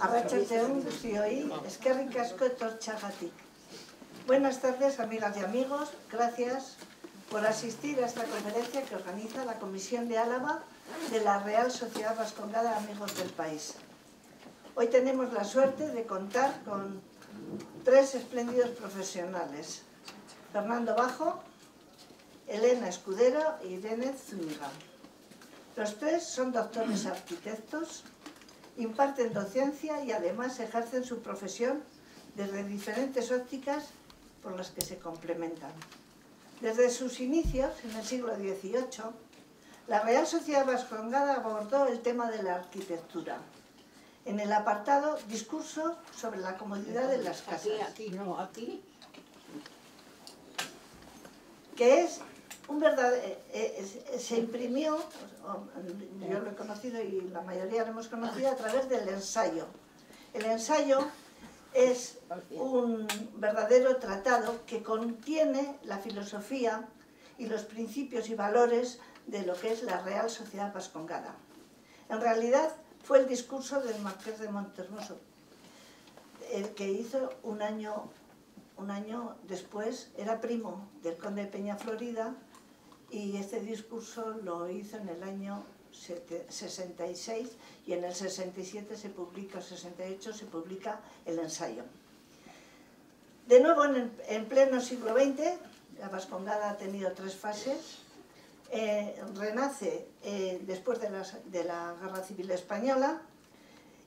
Arratxaldeon guztioi, eskerrik asko etortxagatik. Buenas tardes, amigas y amigos. Gracias por asistir a esta conferencia que organiza la Comisión de Álava de la Real Sociedad Vascongada Amigos del País. Hoy tenemos la suerte de contar con tres espléndidos profesionales. Fernando Bajo, Elena Escudero y Irene Zúñiga. Los tres son doctores arquitectos, imparten docencia y además ejercen su profesión desde diferentes ópticas por las que se complementan. Desde sus inicios, en el siglo XVIII, la Real Sociedad Vascongada abordó el tema de la arquitectura, en el apartado Discurso sobre la comodidad de las casas. Aquí, aquí, no, aquí. Que es un verdadero, eh, eh, se imprimió, yo lo he conocido y la mayoría lo hemos conocido a través del ensayo. El ensayo es un verdadero tratado que contiene la filosofía y los principios y valores de lo que es la Real Sociedad Vascongada. En realidad fue el discurso del Marqués de Montermoso, el que hizo un año, un año después, era primo del conde de Peña Florida, y este discurso lo hizo en el año 66 y en el 67 se publica, 68 se publica el ensayo. De nuevo, en, pleno siglo XX, la Vascongada ha tenido tres fases. Eh, renace eh, después de la, de la Guerra Civil Española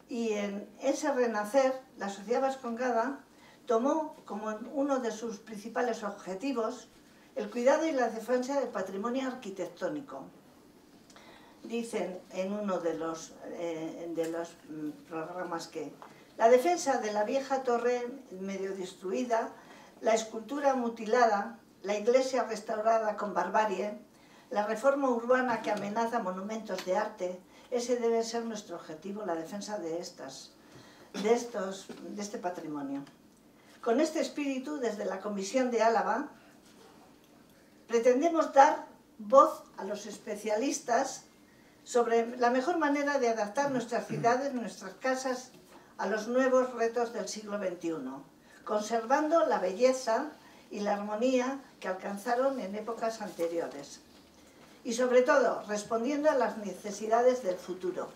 y en ese renacer la sociedad vascongada tomó como uno de sus principales objetivos el cuidado y la defensa del patrimonio arquitectónico. Dicen en uno de los, eh, de los mm, programas que la defensa de la vieja torre medio destruida, la escultura mutilada, la iglesia restaurada con barbarie, la reforma urbana que amenaza monumentos de arte, ese debe ser nuestro objetivo, la defensa de, estas, de, estos, de este patrimonio. Con este espíritu, desde la Comisión de Álava, pretendemos dar voz a los especialistas sobre la mejor manera de adaptar nuestras ciudades, nuestras casas, a los nuevos retos del siglo XXI, conservando la belleza y la armonía que alcanzaron en épocas anteriores. Y sobre todo, respondiendo a las necesidades del futuro.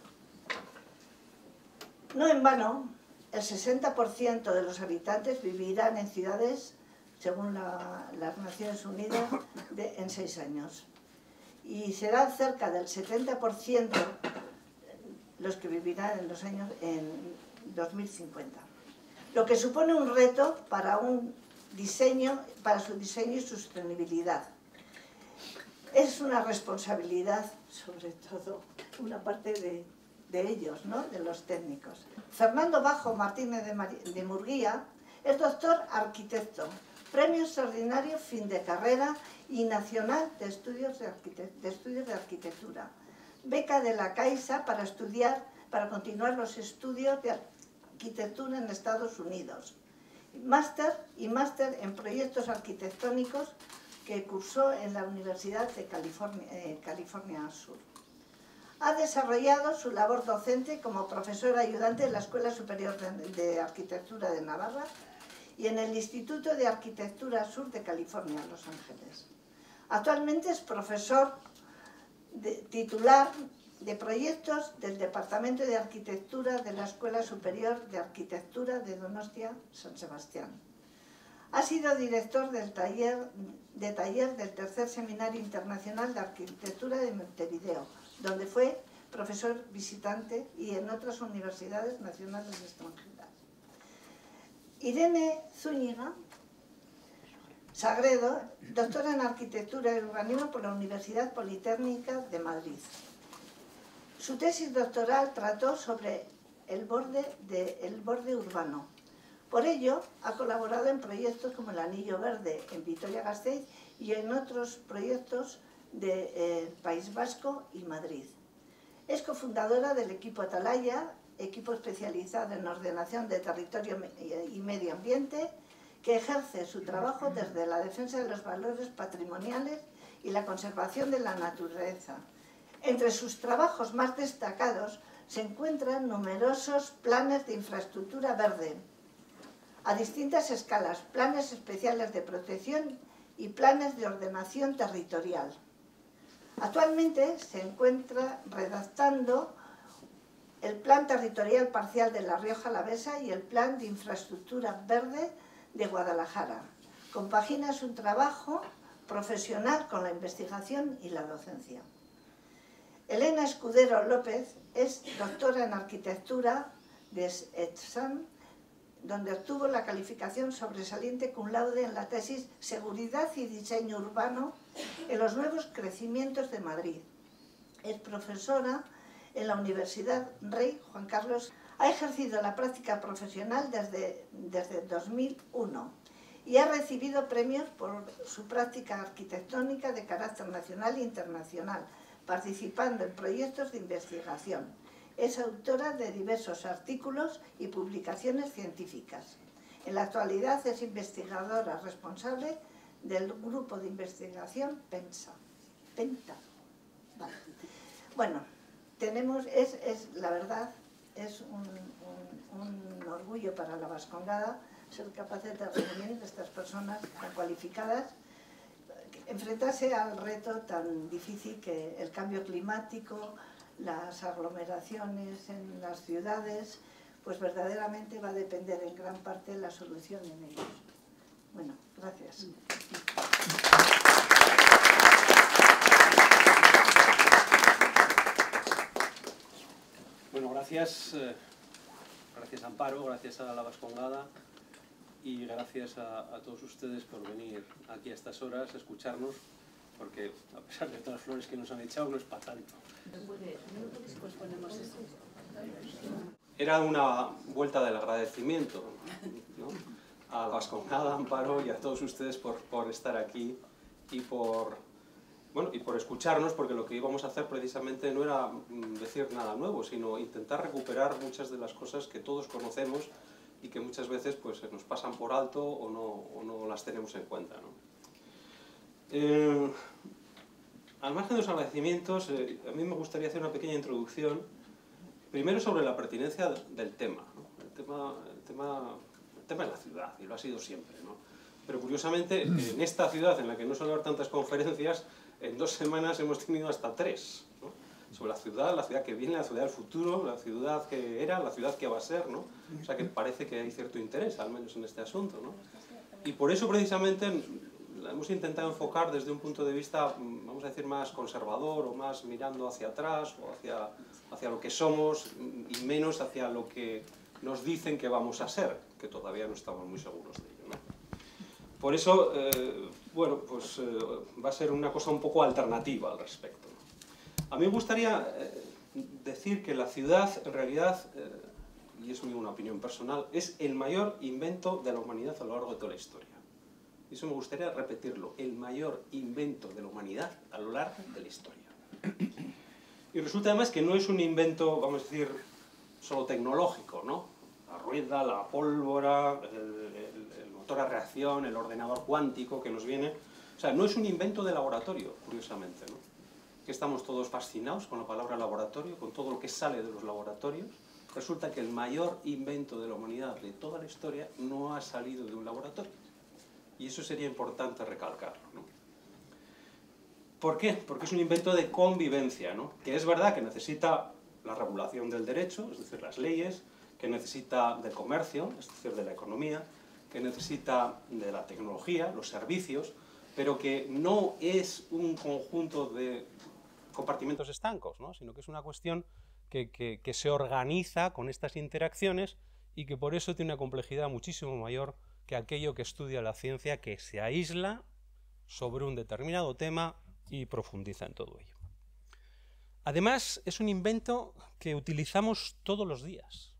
No en vano, el 60% de los habitantes vivirán en ciudades según las Naciones Unidas, en seis años. Y será cerca del 70% los que vivirán en los años en 2050. Lo que supone un reto para un diseño, para su diseño y su sostenibilidad. Es una responsabilidad, sobre todo, una parte de, ellos, ¿no? de los técnicos. Fernando Bajo Martínez de, de Murguía es doctor arquitecto, Premio Extraordinario Fin de Carrera y Nacional de Estudios de, Estudios de Arquitectura. Beca de la Caixa para estudiar, para continuar los estudios de arquitectura en Estados Unidos. Máster y máster en proyectos arquitectónicos que cursó en la Universidad de California, eh, California Sur. Ha desarrollado su labor docente como profesor ayudante en la Escuela Superior de Arquitectura de Navarra y en el Instituto de Arquitectura Sur de California, Los Ángeles. Actualmente es profesor titular de proyectos del Departamento de Arquitectura de la Escuela Superior de Arquitectura de Donostia, San Sebastián. Ha sido director del taller, de taller del Tercer Seminario Internacional de Arquitectura de Montevideo, donde fue profesor visitante y en otras universidades nacionales extranjeras. Irene Zúñiga Sagredo, doctora en Arquitectura y Urbanismo por la Universidad Politécnica de Madrid. Su tesis doctoral trató sobre el borde, urbano. Por ello, ha colaborado en proyectos como el Anillo Verde en Vitoria-Gasteiz y en otros proyectos del eh, País Vasco y Madrid. Es cofundadora del equipo Atalaya equipo especializado en ordenación de territorio y medio ambiente, que ejerce su trabajo desde la defensa de los valores patrimoniales y la conservación de la naturaleza. Entre sus trabajos más destacados se encuentran numerosos planes de infraestructura verde, a distintas escalas, planes especiales de protección y planes de ordenación territorial. Actualmente se encuentra redactando el Plan Territorial Parcial de La Rioja Alavesa y el Plan de Infraestructura Verde de Guadalajara. Compagina su trabajo profesional con la investigación y la docencia. Elena Escudero López es doctora en arquitectura de ETSAM, donde obtuvo la calificación sobresaliente cum laude en la tesis Seguridad y Diseño Urbano en los nuevos crecimientos de Madrid. Es profesora en la Universidad Rey Juan Carlos. Ha ejercido la práctica profesional desde, desde 2001 y ha recibido premios por su práctica arquitectónica de carácter nacional e internacional, participando en proyectos de investigación. Es autora de diversos artículos y publicaciones científicas. En la actualidad es investigadora responsable del grupo de investigación PENSA. PENTA. Bueno, tenemos, es, es, la verdad, es un, un, orgullo para la Vascongada ser capaces de reunir estas personas tan cualificadas enfrentarse al reto tan difícil que el cambio climático, las aglomeraciones en las ciudades, pues verdaderamente va a depender en gran parte la solución en ellos. Bueno, gracias. Gracias, eh, gracias Amparo, gracias a la Vascongada y gracias a, a, todos ustedes por venir aquí a estas horas a escucharnos, porque a pesar de todas las flores que nos han echado, no es para tanto. Era una vuelta del agradecimiento ¿no? a la Vascongada, Amparo y a todos ustedes por, por estar aquí y por, bueno, y por escucharnos, porque lo que íbamos a hacer precisamente no era decir nada nuevo, sino intentar recuperar muchas de las cosas que todos conocemos y que muchas veces pues, nos pasan por alto o no, o no las tenemos en cuenta. ¿no? Eh, al margen de los agradecimientos, eh, a mí me gustaría hacer una pequeña introducción, primero sobre la pertinencia del tema. ¿no? El, tema el, tema el tema es la ciudad, y lo ha sido siempre. ¿no? Pero curiosamente, en esta ciudad en la que no suele haber tantas conferencias, en dos semanas hemos tenido hasta tres. sobre la ciudad, la ciudad que viene, la ciudad del futuro, la ciudad que era, la ciudad que va a ser, ¿no? O sea que parece que hay cierto interés, al menos en este asunto. Y por eso precisamente la hemos intentado enfocar desde un punto de vista, vamos a decir, más conservador o más mirando hacia atrás o hacia, hacia lo que somos y menos hacia lo que nos dicen que vamos a ser, que todavía no estamos muy seguros de ello. Por eso, eh, bueno, pues eh, va a ser una cosa un poco alternativa al respecto. A mí me gustaría eh, decir que la ciudad, en realidad, y es una opinión personal, es el mayor invento de la humanidad a lo largo de toda la historia. Y eso me gustaría repetirlo, el mayor invento de la humanidad a lo largo de la historia. Y resulta además que no es un invento, vamos a decir, solo tecnológico, ¿no? La rueda, la pólvora, el, el motor a reacción, el ordenador cuántico que nos viene... O sea, no es un invento de laboratorio, curiosamente, ¿no? que estamos todos fascinados con la palabra laboratorio, con todo lo que sale de los laboratorios, resulta que el mayor invento de la humanidad de toda la historia no ha salido de un laboratorio. Y eso sería importante recalcarlo. ¿no? ¿Por qué? Porque es un invento de convivencia, ¿no? que es verdad que necesita la regulación del derecho, es decir, las leyes, que necesita del comercio, es decir, de la economía, que necesita de la tecnología, los servicios, pero que no es un conjunto de compartimentos estancos, ¿no? sino que es una cuestión que, que, que, se organiza con estas interacciones y que por eso tiene una complejidad muchísimo mayor que aquello que estudia la ciencia, que se aísla sobre un determinado tema y profundiza en todo ello. Además, es un invento que utilizamos todos los días,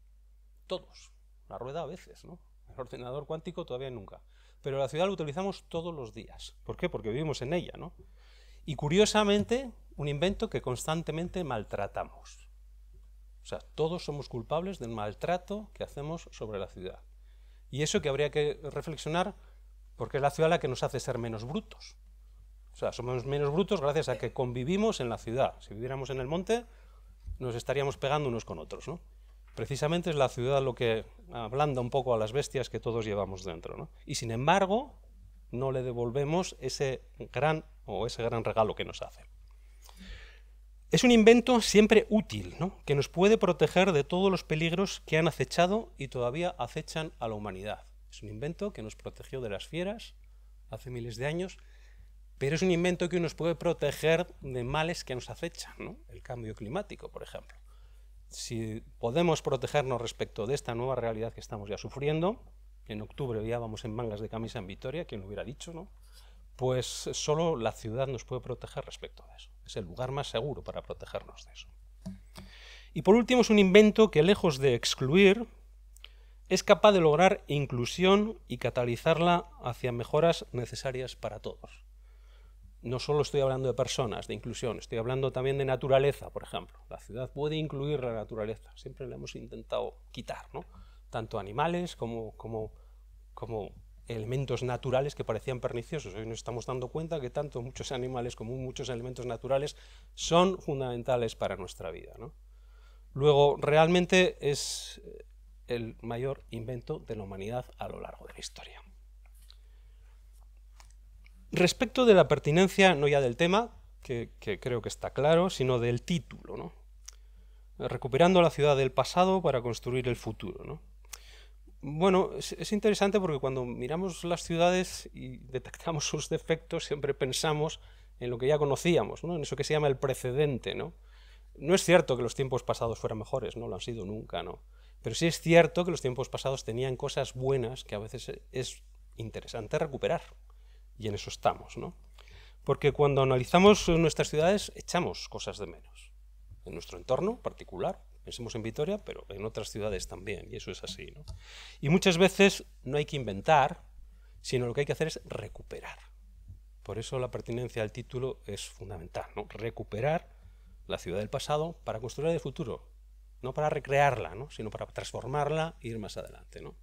todos, la rueda a veces, ¿no? El ordenador cuántico todavía nunca, pero la ciudad lo utilizamos todos los días. ¿Por qué? Porque vivimos en ella, ¿no? Y curiosamente, un invento que constantemente maltratamos. O sea, todos somos culpables del maltrato que hacemos sobre la ciudad. Y eso que habría que reflexionar porque es la ciudad la que nos hace ser menos brutos. O sea, somos menos brutos gracias a que convivimos en la ciudad. Si viviéramos en el monte, nos estaríamos pegando unos con otros. ¿no? Precisamente es la ciudad lo que ablanda un poco a las bestias que todos llevamos dentro. ¿no? Y sin embargo, no le devolvemos ese gran o ese gran regalo que nos hace. Es un invento siempre útil, ¿no? que nos puede proteger de todos los peligros que han acechado y todavía acechan a la humanidad. Es un invento que nos protegió de las fieras hace miles de años, pero es un invento que nos puede proteger de males que nos acechan, ¿no? el cambio climático, por ejemplo. Si podemos protegernos respecto de esta nueva realidad que estamos ya sufriendo, en octubre ya vamos en mangas de camisa en Vitoria, quien lo hubiera dicho, ¿no? pues solo la ciudad nos puede proteger respecto a eso. Es el lugar más seguro para protegernos de eso. Y por último, es un invento que, lejos de excluir, es capaz de lograr inclusión y catalizarla hacia mejoras necesarias para todos. No solo estoy hablando de personas, de inclusión, estoy hablando también de naturaleza, por ejemplo. La ciudad puede incluir la naturaleza, siempre le hemos intentado quitar, ¿no? tanto animales como elementos naturales que parecían perniciosos. Hoy nos estamos dando cuenta que tanto muchos animales como muchos elementos naturales son fundamentales para nuestra vida. Luego, realmente es el mayor invento de la humanidad a lo largo de la historia. Respecto de la pertinencia, no ya del tema, que, creo que está claro, sino del título, recuperando la ciudad del pasado para construir el futuro. Bueno, es, interesante porque cuando miramos las ciudades y detectamos sus defectos, siempre pensamos en lo que ya conocíamos, en eso que se llama el precedente. ¿no? no es cierto que los tiempos pasados fueran mejores, no lo han sido nunca, ¿no? pero sí es cierto que los tiempos pasados tenían cosas buenas que a veces es interesante recuperar, y en eso estamos. ¿no? Porque cuando analizamos nuestras ciudades echamos cosas de menos, en nuestro entorno particular, Pensemos en Vitoria, pero en otras ciudades también, y eso es así. ¿no? Y muchas veces no hay que inventar, sino lo que hay que hacer es recuperar. Por eso la pertinencia al título es fundamental, ¿no? recuperar la ciudad del pasado para construir el futuro, no para recrearla, ¿no? sino para transformarla e ir más adelante. ¿no?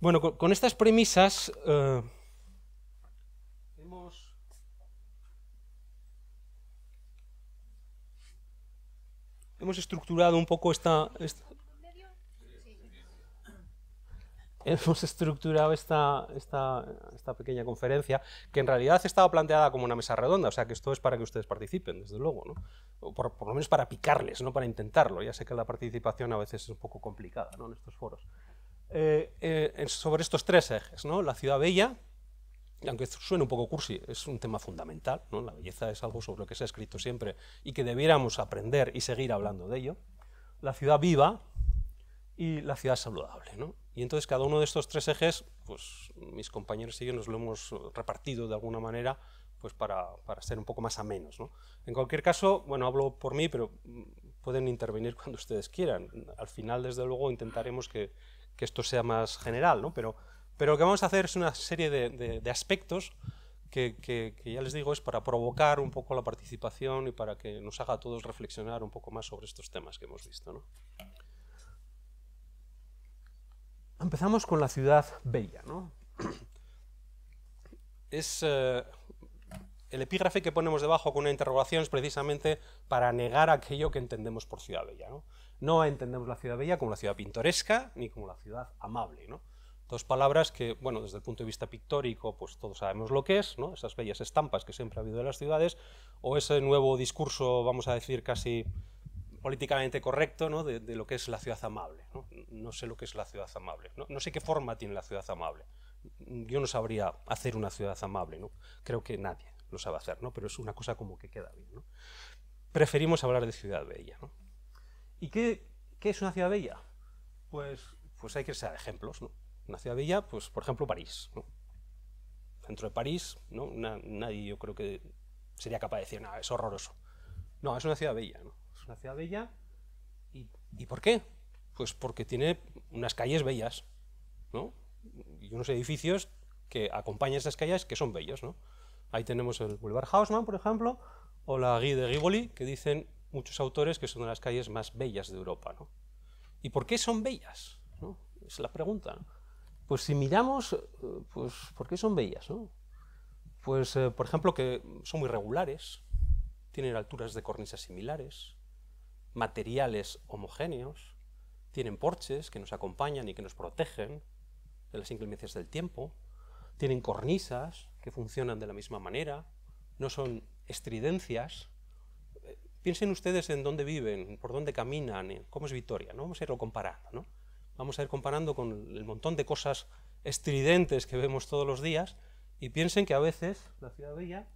Bueno, con, estas premisas eh, hemos hemos estructurado un poco esta, hemos estructurado esta, esta, esta, pequeña conferencia, que en realidad estaba planteada como una mesa redonda, o sea que esto es para que ustedes participen, desde luego, ¿no? por, lo menos para picarles, no para intentarlo. Ya sé que la participación a veces es un poco complicada ¿no? en estos foros. Eh, eh, sobre estos tres ejes, ¿no? la ciudad bella, aunque suene un poco cursi, es un tema fundamental, ¿no? la belleza es algo sobre lo que se ha escrito siempre y que debiéramos aprender y seguir hablando de ello, la ciudad viva y la ciudad saludable. ¿no? Y entonces cada uno de estos tres ejes, pues mis compañeros y yo nos lo hemos repartido de alguna manera pues para, para ser un poco más amenos. ¿no? En cualquier caso, bueno, hablo por mí, pero pueden intervenir cuando ustedes quieran. Al final, desde luego, intentaremos que, que esto sea más general, ¿no? pero pero lo que vamos a hacer es una serie de, aspectos que, ya les digo es para provocar un poco la participación y para que nos haga a todos reflexionar un poco más sobre estos temas que hemos visto. Empezamos con la ciudad bella. Es, eh, el epígrafe que ponemos debajo con una interrogación es precisamente para negar aquello que entendemos por ciudad bella. ¿no? no entendemos la ciudad bella como la ciudad pintoresca ni como la ciudad amable. ¿no? Dos palabras que, bueno, desde el punto de vista pictórico, pues todos sabemos lo que es, ¿no? esas bellas estampas que siempre ha habido en las ciudades, o ese nuevo discurso, vamos a decir, casi políticamente correcto ¿no? de, lo que es la ciudad amable. ¿no? no sé lo que es la ciudad amable, ¿no? no sé qué forma tiene la ciudad amable. Yo no sabría hacer una ciudad amable, ¿no? creo que nadie lo sabe hacer, ¿no? pero es una cosa como que queda bien. ¿no? Preferimos hablar de ciudad bella. ¿no? ¿Y qué, qué es una ciudad bella? Pues, pues hay que ser ejemplos. ¿no? Una ciudad bella, pues por ejemplo París. ¿no? Centro de París, ¿no? nadie yo creo que sería capaz de decir, nada, es horroroso. No, es una ciudad bella, ¿no? Es una ciudad bella. ¿Y, ¿Y por qué? Pues porque tiene unas calles bellas, ¿no? Y unos edificios que acompañan esas calles que son bellos, ¿no? Ahí tenemos el Boulevard Haussmann, por ejemplo, o la Guy de Rivoli, que dicen muchos autores que son de las calles más bellas de Europa, ¿no? ¿Y por qué son bellas? ¿no? Es la pregunta. Pues si miramos, eh, pues, ¿por qué son bellas? Pues, eh, por ejemplo, que son muy regulares, tienen alturas de cornisas similares, materiales homogéneos, tienen porches que nos acompañan y que nos protegen de las inclemencias del tiempo, tienen cornisas que funcionan de la misma manera, no son estridencias. Eh, piensen ustedes en dónde viven, por dónde caminan, cómo es Vitoria, ¿no? Vamos a irlo comparando, ¿no? Vamos a ir comparando con el montón de cosas estridentes que vemos todos los días y piensen que a veces la ciudad bella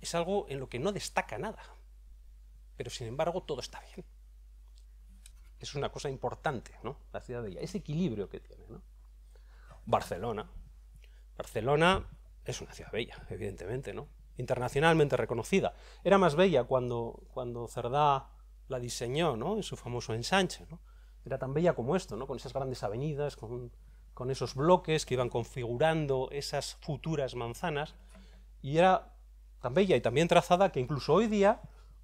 es algo en lo que no destaca nada, pero sin embargo todo está bien. Es una cosa importante, ¿no? La ciudad bella, ese equilibrio que tiene, ¿no? Barcelona. Barcelona es una ciudad bella, evidentemente, ¿no? Internacionalmente reconocida. Era más bella cuando, cuando Cerdá la diseñó, ¿no? En su famoso ensanche, ¿no? Era tan bella como esto, ¿no? Con esas grandes avenidas, con, esos bloques que iban configurando esas futuras manzanas, y era tan bella y también trazada que incluso hoy día,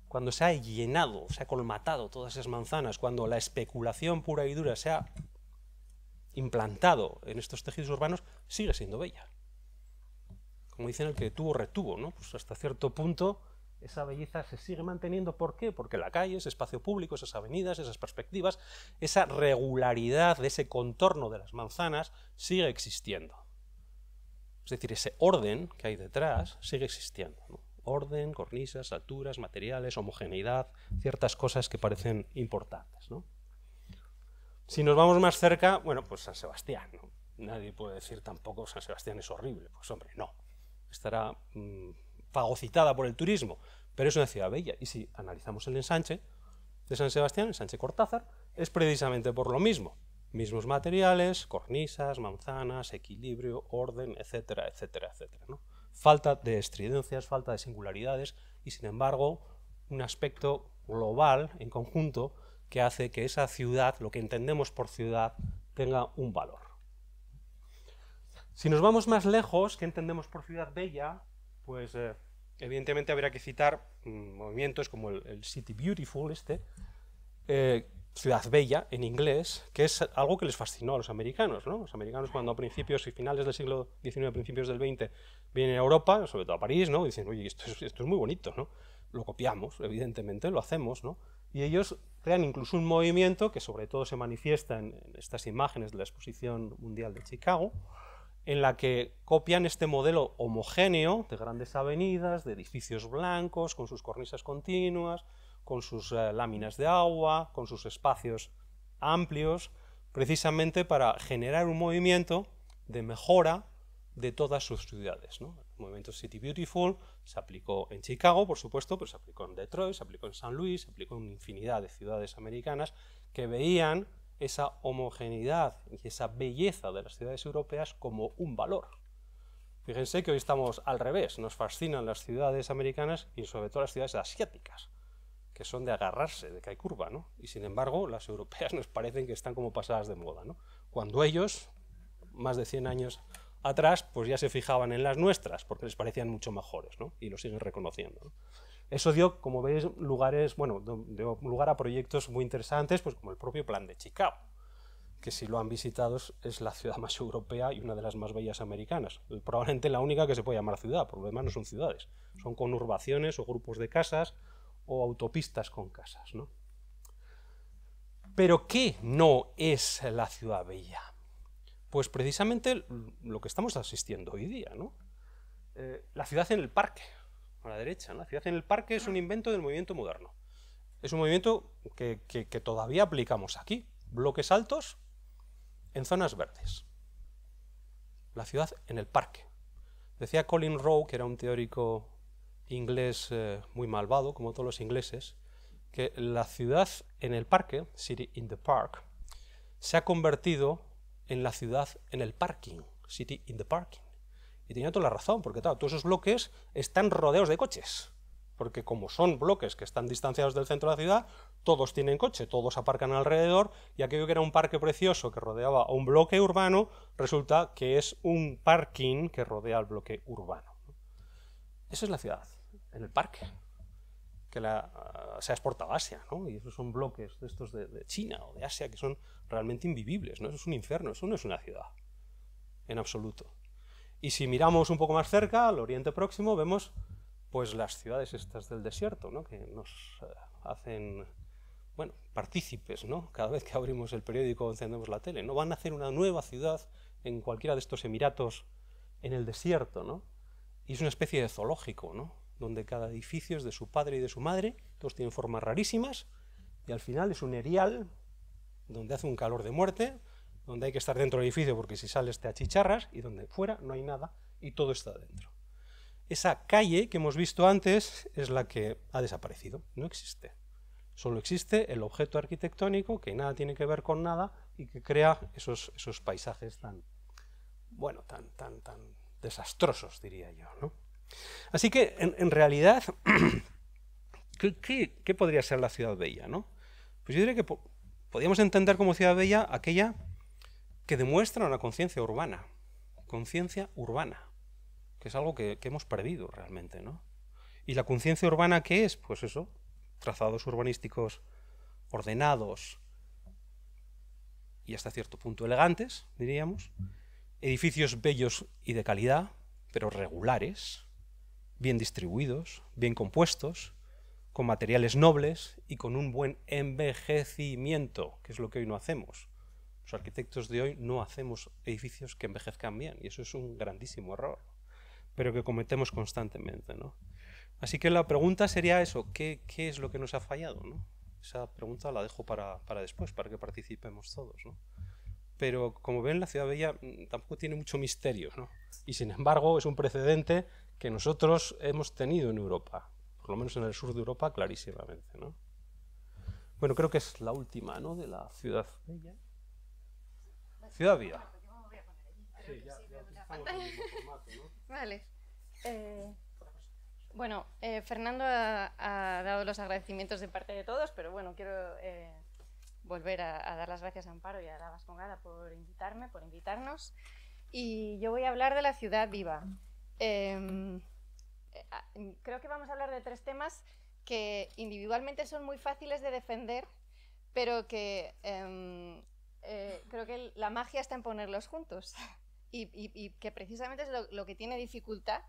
cuando se ha llenado, se ha colmatado todas esas manzanas, cuando la especulación pura y dura se ha implantado en estos tejidos urbanos, sigue siendo bella. Como dicen, el que tuvo, retuvo, ¿no? Pues hasta cierto punto esa belleza se sigue manteniendo. ¿Por qué? Porque la calle, ese espacio público, esas avenidas, esas perspectivas, esa regularidad de ese contorno de las manzanas sigue existiendo. Es decir, ese orden que hay detrás sigue existiendo. Orden, cornisas, alturas, materiales, homogeneidad, ciertas cosas que parecen importantes. Si nos vamos más cerca, bueno, pues San Sebastián. Nadie puede decir tampoco San Sebastián es horrible. Pues hombre, no. Estará mm, fagocitada por el turismo, pero es una ciudad bella. Y si analizamos el ensanche de San Sebastián, el ensanche Cortázar, es precisamente por lo mismo. Mismos materiales, cornisas, manzanas, equilibrio, orden, etcétera, etcétera, etcétera. Falta de estridencias, falta de singularidades y sin embargo un aspecto global, en conjunto, que hace que esa ciudad, lo que entendemos por ciudad, tenga un valor. Si nos vamos más lejos, ¿qué entendemos por ciudad bella? Pues eh, evidentemente habría que citar mm, movimientos como el, City Beautiful, este, eh, Ciudad Bella en inglés, que es algo que les fascinó a los americanos. ¿no? Los americanos cuando a principios y finales del siglo XIX, principios del XX, vienen a Europa, sobre todo a París, ¿no? dicen, oye, esto es, esto es muy bonito, ¿no? lo copiamos, evidentemente, lo hacemos, ¿no? y ellos crean incluso un movimiento que sobre todo se manifiesta en, estas imágenes de la Exposición Mundial de Chicago, en la que copian este modelo homogéneo de grandes avenidas, de edificios blancos, con sus cornisas continuas, con sus eh, láminas de agua, con sus espacios amplios, precisamente para generar un movimiento de mejora de todas sus ciudades. El movimiento City Beautiful se aplicó en Chicago, por supuesto, pero se aplicó en Detroit, se aplicó en San Luis, se aplicó en infinidad de ciudades americanas que veían esa homogeneidad y esa belleza de las ciudades europeas como un valor. Fíjense que hoy estamos al revés, nos fascinan las ciudades americanas y sobre todo las ciudades asiáticas que son de agarrarse, de que hay curva, ¿no? Y sin embargo, las europeas nos parecen que están como pasadas de moda, ¿no? Cuando ellos, más de 100 años atrás, pues ya se fijaban en las nuestras, porque les parecían mucho mejores, ¿no? Y lo siguen reconociendo, Eso dio, como veis, lugares, bueno, dio lugar a proyectos muy interesantes, pues como el propio plan de Chicago, que si lo han visitado es la ciudad más europea y una de las más bellas americanas. Probablemente la única que se puede llamar ciudad, por lo demás no son ciudades, son conurbaciones o grupos de casas o autopistas con casas. ¿no? Pero ¿qué no es la ciudad bella? Pues precisamente lo que estamos asistiendo hoy día, ¿no? Eh, la ciudad en el parque, a la derecha. La ciudad en el parque es un invento del movimiento moderno. Es un movimiento que, que todavía aplicamos aquí. Bloques altos en zonas verdes. La ciudad en el parque. Decía Colin Rowe, que era un teórico inglés eh, muy malvado, como todos los ingleses, que la ciudad en el parque, City in the Park, se ha convertido en la ciudad en el parking, City in the Parking. Y tenía toda la razón, porque todos esos bloques están rodeados de coches. Porque como son bloques que están distanciados del centro de la ciudad, todos tienen coche, todos aparcan alrededor, y aquello que era un parque precioso que rodeaba a un bloque urbano, resulta que es un parking que rodea al bloque urbano. Esa es la ciudad en el parque, que la, se ha exportado a Asia, ¿no? Y esos son bloques de estos de, China o de Asia que son realmente invivibles, ¿no? Eso es un infierno, eso no es una ciudad, en absoluto. Y si miramos un poco más cerca, al Oriente Próximo, vemos pues las ciudades estas del desierto, ¿no? Que nos eh, hacen bueno, partícipes, ¿no? Cada vez que abrimos el periódico o encendemos la tele, ¿no? Van a hacer una nueva ciudad en cualquiera de estos emiratos en el desierto, ¿no? Y es una especie de zoológico, ¿no? Donde cada edificio es de su padre y de su madre, todos tienen formas rarísimas, y al final es un erial donde hace un calor de muerte, donde hay que estar dentro del edificio porque si sales te achicharras, y donde fuera no hay nada y todo está dentro. Esa calle que hemos visto antes es la que ha desaparecido, no existe. Solo existe el objeto arquitectónico que nada tiene que ver con nada y que crea esos, esos paisajes tan, bueno, tan, tan, tan desastrosos, diría yo. ¿no? Así que, en, realidad, ¿qué, podría ser la ciudad bella? ¿no? Pues yo diría que podríamos entender como ciudad bella aquella que demuestra una conciencia urbana, conciencia urbana, que es algo que, hemos perdido realmente. ¿no? ¿Y la conciencia urbana qué es? Pues eso, trazados urbanísticos ordenados y hasta cierto punto elegantes, diríamos, edificios bellos y de calidad, pero regulares, bien distribuidos, bien compuestos, con materiales nobles y con un buen envejecimiento, que es lo que hoy no hacemos. Los arquitectos de hoy no hacemos edificios que envejezcan bien, y eso es un grandísimo error, pero que cometemos constantemente. ¿no? Así que la pregunta sería eso, ¿qué, es lo que nos ha fallado? Esa pregunta la dejo para, para después, para que participemos todos. ¿no? pero como ven la ciudad bella mm, tampoco tiene mucho misterio, ¿no? Y sin embargo es un precedente que nosotros hemos tenido en Europa, por lo menos en el sur de Europa clarísimamente, ¿no? Bueno, creo que es la última, ¿no? De la ciudad bella. Ciudad viva. Vale. Eh, bueno, eh, Fernando ha, dado los agradecimientos de parte de todos, pero bueno, quiero eh, volver a, dar las gracias a Amparo y a la Vascongada por invitarme, por invitarnos. Y yo voy a hablar de la ciudad viva. Em, eh, creo que vamos a hablar de tres temas que individualmente son muy fáciles de defender, pero que em, eh, creo que la magia está en ponerlos juntos y, que precisamente es lo, que tiene dificultad,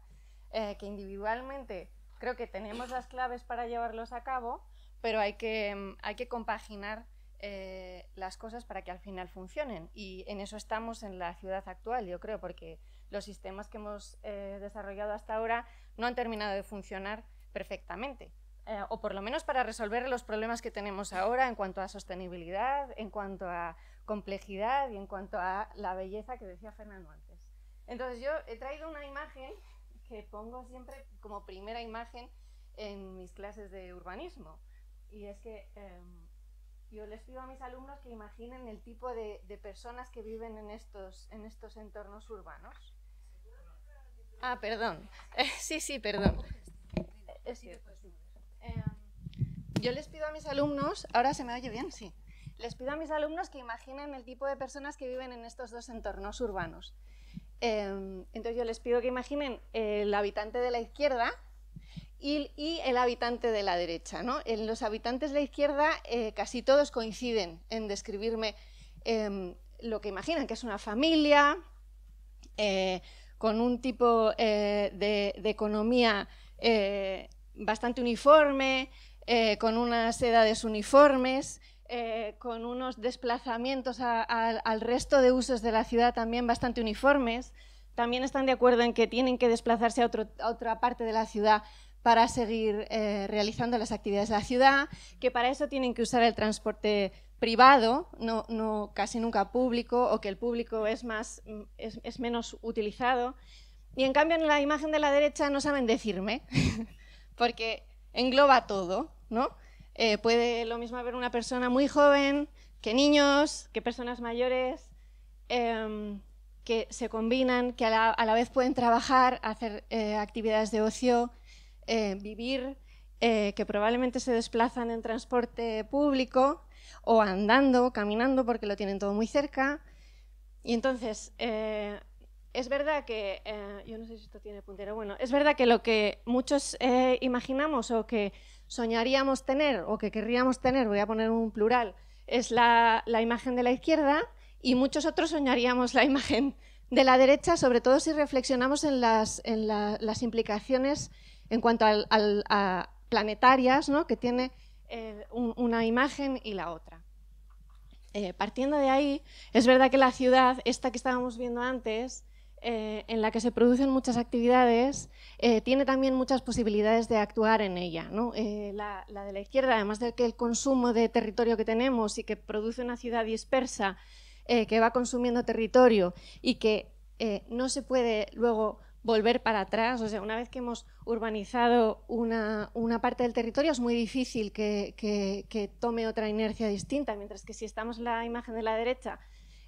eh, que individualmente creo que tenemos las claves para llevarlos a cabo, pero hay que, em, hay que compaginar eh, las cosas para que al final funcionen. Y en eso estamos en la ciudad actual, yo creo, porque los sistemas que hemos eh, desarrollado hasta ahora no han terminado de funcionar perfectamente. Eh, o por lo menos para resolver los problemas que tenemos ahora en cuanto a sostenibilidad, en cuanto a complejidad y en cuanto a la belleza que decía Fernando antes. Entonces yo he traído una imagen que pongo siempre como primera imagen en mis clases de urbanismo. Y es que em, yo les pido a mis alumnos que imaginen el tipo de, personas que viven en estos, en estos entornos urbanos. Ah, perdón. Eh, sí, sí, perdón. Eh, yo les pido a mis alumnos, ahora se me oye bien, sí. Les pido a mis alumnos que imaginen el tipo de personas que viven en estos dos entornos urbanos. Eh, entonces yo les pido que imaginen el habitante de la izquierda, y, el habitante de la derecha. ¿no? En los habitantes de la izquierda eh, casi todos coinciden en describirme em, lo que imaginan, que es una familia eh, con un tipo eh, de, economía bastante uniforme, con unas edades uniformes, con unos desplazamientos al resto de usos de la ciudad también bastante uniformes. También están de acuerdo en que tienen que desplazarse a otra parte de la ciudad para seguir eh, realizando las actividades de la ciudad, que para eso tienen que usar el transporte privado, no, no casi nunca público, o que el público es, más, es, menos utilizado. Y en cambio en la imagen de la derecha no saben decirme, porque engloba todo, ¿no? Eh, puede lo mismo haber una persona muy joven, que niños, que personas mayores, em, que se combinan, que a la, vez pueden trabajar, hacer eh, actividades de ocio, eh, vivir, que probablemente se desplazan en transporte público o andando, caminando, porque lo tienen todo muy cerca. Y entonces, es verdad que, yo no sé si esto tiene puntero, bueno, es verdad que lo que muchos imaginamos o que soñaríamos tener o que querríamos tener, voy a poner un plural, es la, imagen de la izquierda y muchos otros soñaríamos la imagen de la derecha, sobre todo si reflexionamos en las, implicaciones en cuanto a planetarias ¿no? que tiene eh, una imagen y la otra. Eh, partiendo de ahí, es verdad que la ciudad, esta que estábamos viendo antes, eh, en la que se producen muchas actividades, tiene también muchas posibilidades de actuar en ella. La, la, de la izquierda, además de que el consumo de territorio que tenemos y que produce una ciudad dispersa, que va consumiendo territorio y que no se puede luego volver para atrás. O sea, una vez que hemos urbanizado una, parte del territorio, es muy difícil que, tome otra inercia distinta, mientras que si estamos en la imagen de la derecha,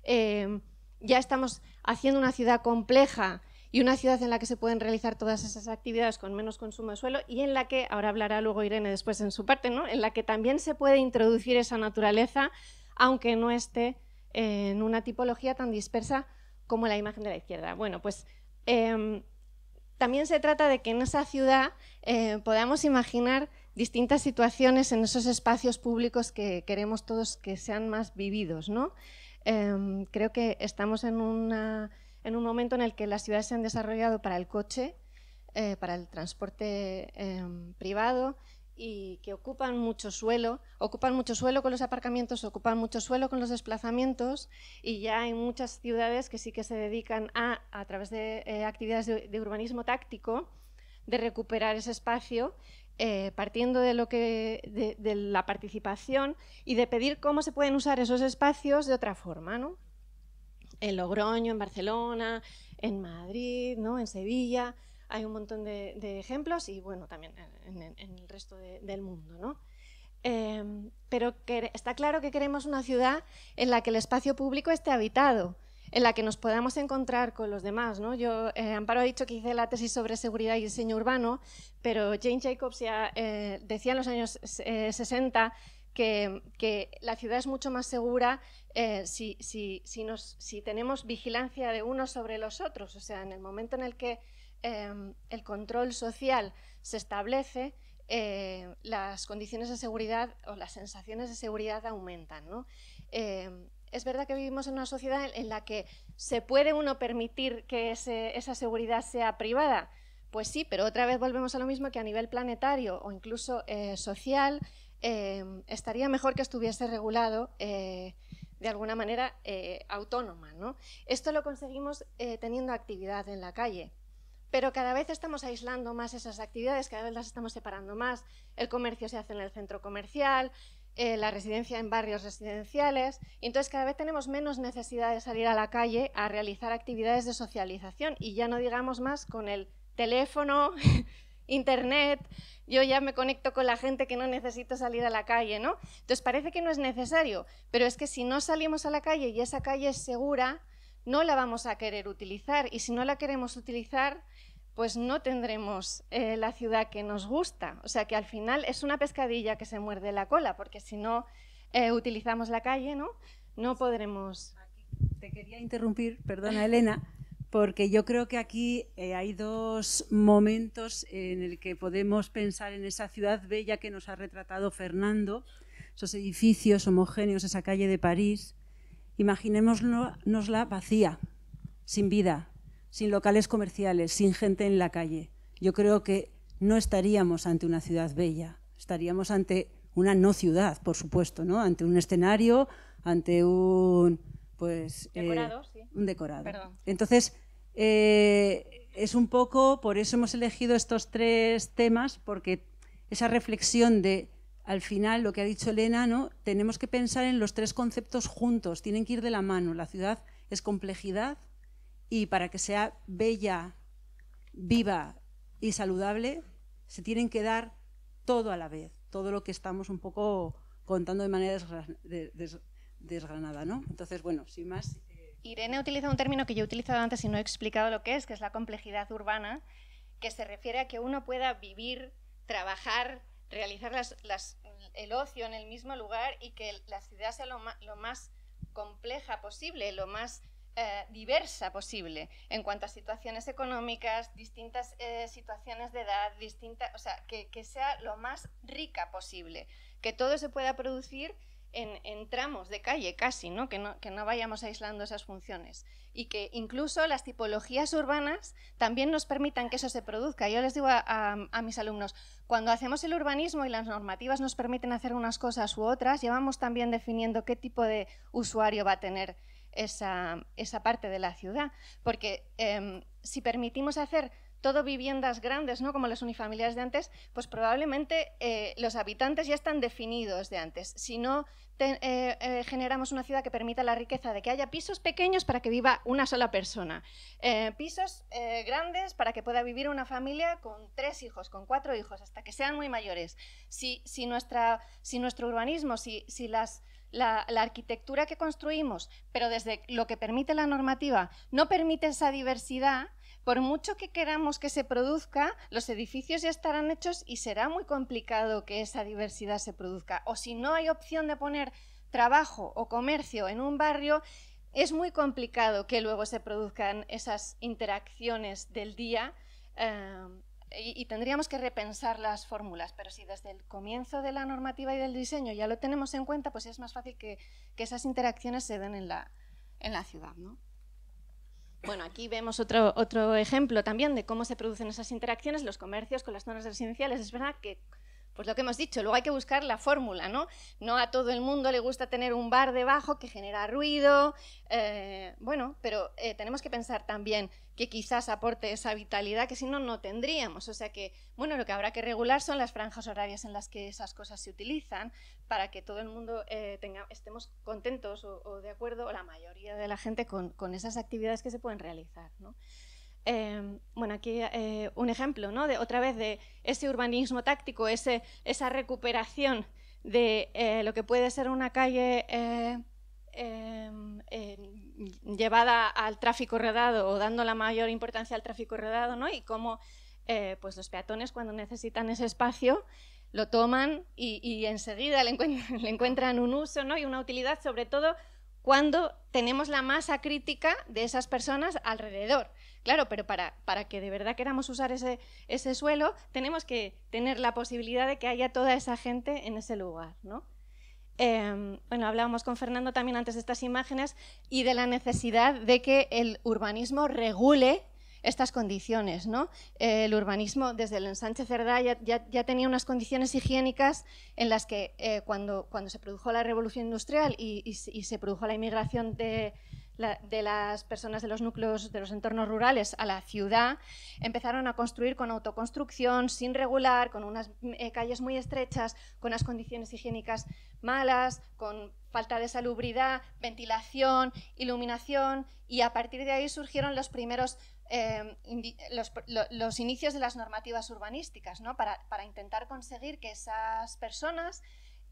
eh, ya estamos haciendo una ciudad compleja y una ciudad en la que se pueden realizar todas esas actividades con menos consumo de suelo y en la que, ahora hablará luego Irene después en su parte, ¿no? en la que también se puede introducir esa naturaleza, aunque no esté en una tipología tan dispersa como la imagen de la izquierda. Bueno, pues Em, también se trata de que en esa ciudad eh, podamos imaginar distintas situaciones en esos espacios públicos que queremos todos que sean más vividos. ¿no? Em, creo que estamos en, en, un momento en el que las ciudades se han desarrollado para el coche, eh, para el transporte em, privado y que ocupan mucho suelo, ocupan mucho suelo con los aparcamientos, ocupan mucho suelo con los desplazamientos y ya hay muchas ciudades que sí que se dedican a, a través de eh, actividades de, urbanismo táctico, de recuperar ese espacio, eh, partiendo de, lo que, de, la participación y de pedir cómo se pueden usar esos espacios de otra forma. ¿no? En Logroño, en Barcelona, en Madrid, ¿no? en Sevilla, hay un montón de, ejemplos y bueno, también en, el resto del mundo. ¿no? Em, pero está claro que queremos una ciudad en la que el espacio público esté habitado, en la que nos podamos encontrar con los demás. ¿no? Yo, eh, Amparo ha dicho que hice la tesis sobre seguridad y diseño urbano, pero Jane Jacobs ya eh, decía en los años 60 eh, que, la ciudad es mucho más segura si, si, si tenemos vigilancia de unos sobre los otros. O sea, en el momento en el que el control social se establece, las condiciones de seguridad o las sensaciones de seguridad aumentan. Em, es verdad que vivimos en una sociedad en la que se puede uno permitir que esa seguridad sea privada. Pues sí, pero otra vez volvemos a lo mismo que a nivel planetario o incluso eh, social em, estaría mejor que estuviese regulado eh, de alguna manera autónoma. Esto lo conseguimos teniendo actividad en la calle pero cada vez estamos aislando más esas actividades, cada vez las estamos separando más. El comercio se hace en el centro comercial, eh, la residencia en barrios residenciales, y entonces cada vez tenemos menos necesidad de salir a la calle a realizar actividades de socialización y ya no digamos más con el teléfono, internet, yo ya me conecto con la gente que no necesito salir a la calle, ¿no? Entonces parece que no es necesario, pero es que si no salimos a la calle y esa calle es segura, no la vamos a querer utilizar y si no la queremos utilizar, pues no tendremos eh, la ciudad que nos gusta. O sea que al final es una pescadilla que se muerde la cola, porque si no eh, utilizamos la calle, ¿no? No podremos. Te quería interrumpir, perdona Elena, porque yo creo que aquí eh, hay dos momentos en el que podemos pensar en esa ciudad bella que nos ha retratado Fernando, esos edificios homogéneos, esa calle de París. Imaginémonosla vacía, sin vida, sin locales comerciales, sin gente en la calle. Yo creo que no estaríamos ante una ciudad bella, estaríamos ante una no ciudad, por supuesto, ¿no? Ante un escenario, ante un pues eh, decorado, sí. un decorado. Entonces eh, es un poco por eso hemos elegido estos tres temas porque esa reflexión de al final lo que ha dicho Elena, ¿no? Tenemos que pensar en los tres conceptos juntos, tienen que ir de la mano. La ciudad es complejidad, y para que sea bella, viva y saludable, se tienen que dar todo a la vez, todo lo que estamos un poco contando de manera desgranada, ¿no? Entonces, bueno, sin más... Eh, Irene utiliza un término que yo he utilizado antes y no he explicado lo que es, que es la complejidad urbana, que se refiere a que uno pueda vivir, trabajar, realizar el ocio en el mismo lugar y que la ciudad sea lo más compleja posible, lo más eh, diversa posible en cuanto a situaciones económicas, distintas eh, situaciones de edad, distintas, o sea, que, sea lo más rica posible, que todo se pueda producir en, tramos de calle casi, ¿no? Que, ¿no? que no vayamos aislando esas funciones. Y que incluso las tipologías urbanas también nos permitan que eso se produzca. Yo les digo a, mis alumnos, cuando hacemos el urbanismo y las normativas nos permiten hacer unas cosas u otras, llevamos también definiendo qué tipo de usuario va a tener esa, parte de la ciudad. Porque em, si permitimos hacer todo viviendas grandes, ¿no? como las unifamiliares de antes, pues probablemente eh, los habitantes ya están definidos de antes. Si no eh, eh, generamos una ciudad que permita la riqueza de que haya pisos pequeños para que viva una sola persona, pisos grandes para que pueda vivir una familia con tres hijos, con cuatro hijos, hasta que sean muy mayores. Si, si, nuestra, si nuestro urbanismo, si, si las la, arquitectura que construimos, pero desde lo que permite la normativa, no permite esa diversidad, por mucho que queramos que se produzca, los edificios ya estarán hechos y será muy complicado que esa diversidad se produzca. O si no hay opción de poner trabajo o comercio en un barrio, es muy complicado que luego se produzcan esas interacciones del día eh, y, tendríamos que repensar las fórmulas. Pero si desde el comienzo de la normativa y del diseño ya lo tenemos en cuenta, pues es más fácil que, esas interacciones se den en la, en la ciudad. ¿no? Bueno, aquí vemos otro, otro ejemplo también de cómo se producen esas interacciones, los comercios con las zonas residenciales. Es verdad que pues lo que hemos dicho, luego hay que buscar la fórmula, ¿no? No a todo el mundo le gusta tener un bar debajo que genera ruido, eh, bueno, pero eh, tenemos que pensar también que quizás aporte esa vitalidad que si no, no tendríamos. O sea que, bueno, lo que habrá que regular son las franjas horarias en las que esas cosas se utilizan para que todo el mundo eh, tenga, estemos contentos o, de acuerdo, o la mayoría de la gente, con, con esas actividades que se pueden realizar, ¿no? Em, bueno, aquí eh, un ejemplo, ¿no? De, otra vez de ese urbanismo táctico, ese, esa recuperación de eh, lo que puede ser una calle em, llevada al tráfico rodado o dando la mayor importancia al tráfico rodado, ¿no? Y cómo pues los peatones cuando necesitan ese espacio lo toman y, enseguida le, le, encuentran un uso ¿no? y una utilidad, sobre todo cuando tenemos la masa crítica de esas personas alrededor. Claro, pero para, para que de verdad queramos usar ese, ese suelo, tenemos que tener la posibilidad de que haya toda esa gente en ese lugar, ¿no? Em, bueno, hablábamos con Fernando también antes de estas imágenes y de la necesidad de que el urbanismo regule estas condiciones. ¿no? el urbanismo, desde el ensanche Cerdá, ya, tenía unas condiciones higiénicas en las que eh, cuando, cuando se produjo la revolución industrial y se produjo la inmigración de, de las personas de los núcleos, de los entornos rurales a la ciudad, empezaron a construir con autoconstrucción, sin regular, con unas eh, calles muy estrechas, con unas condiciones higiénicas malas, con falta de salubridad, ventilación, iluminación, y a partir de ahí surgieron los primeros eh, los, inicios de las normativas urbanísticas, ¿no? para, para intentar conseguir que esas personas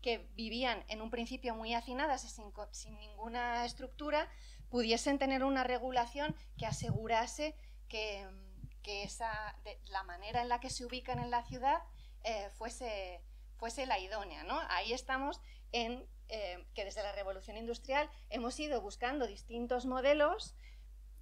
que vivían en un principio muy hacinadas y sin, sin ninguna estructura, pudiesen tener una regulación que asegurase que, esa, la manera en la que se ubican en la ciudad eh, fuese, fuese la idónea. ¿no? Ahí estamos en eh, que desde la revolución industrial hemos ido buscando distintos modelos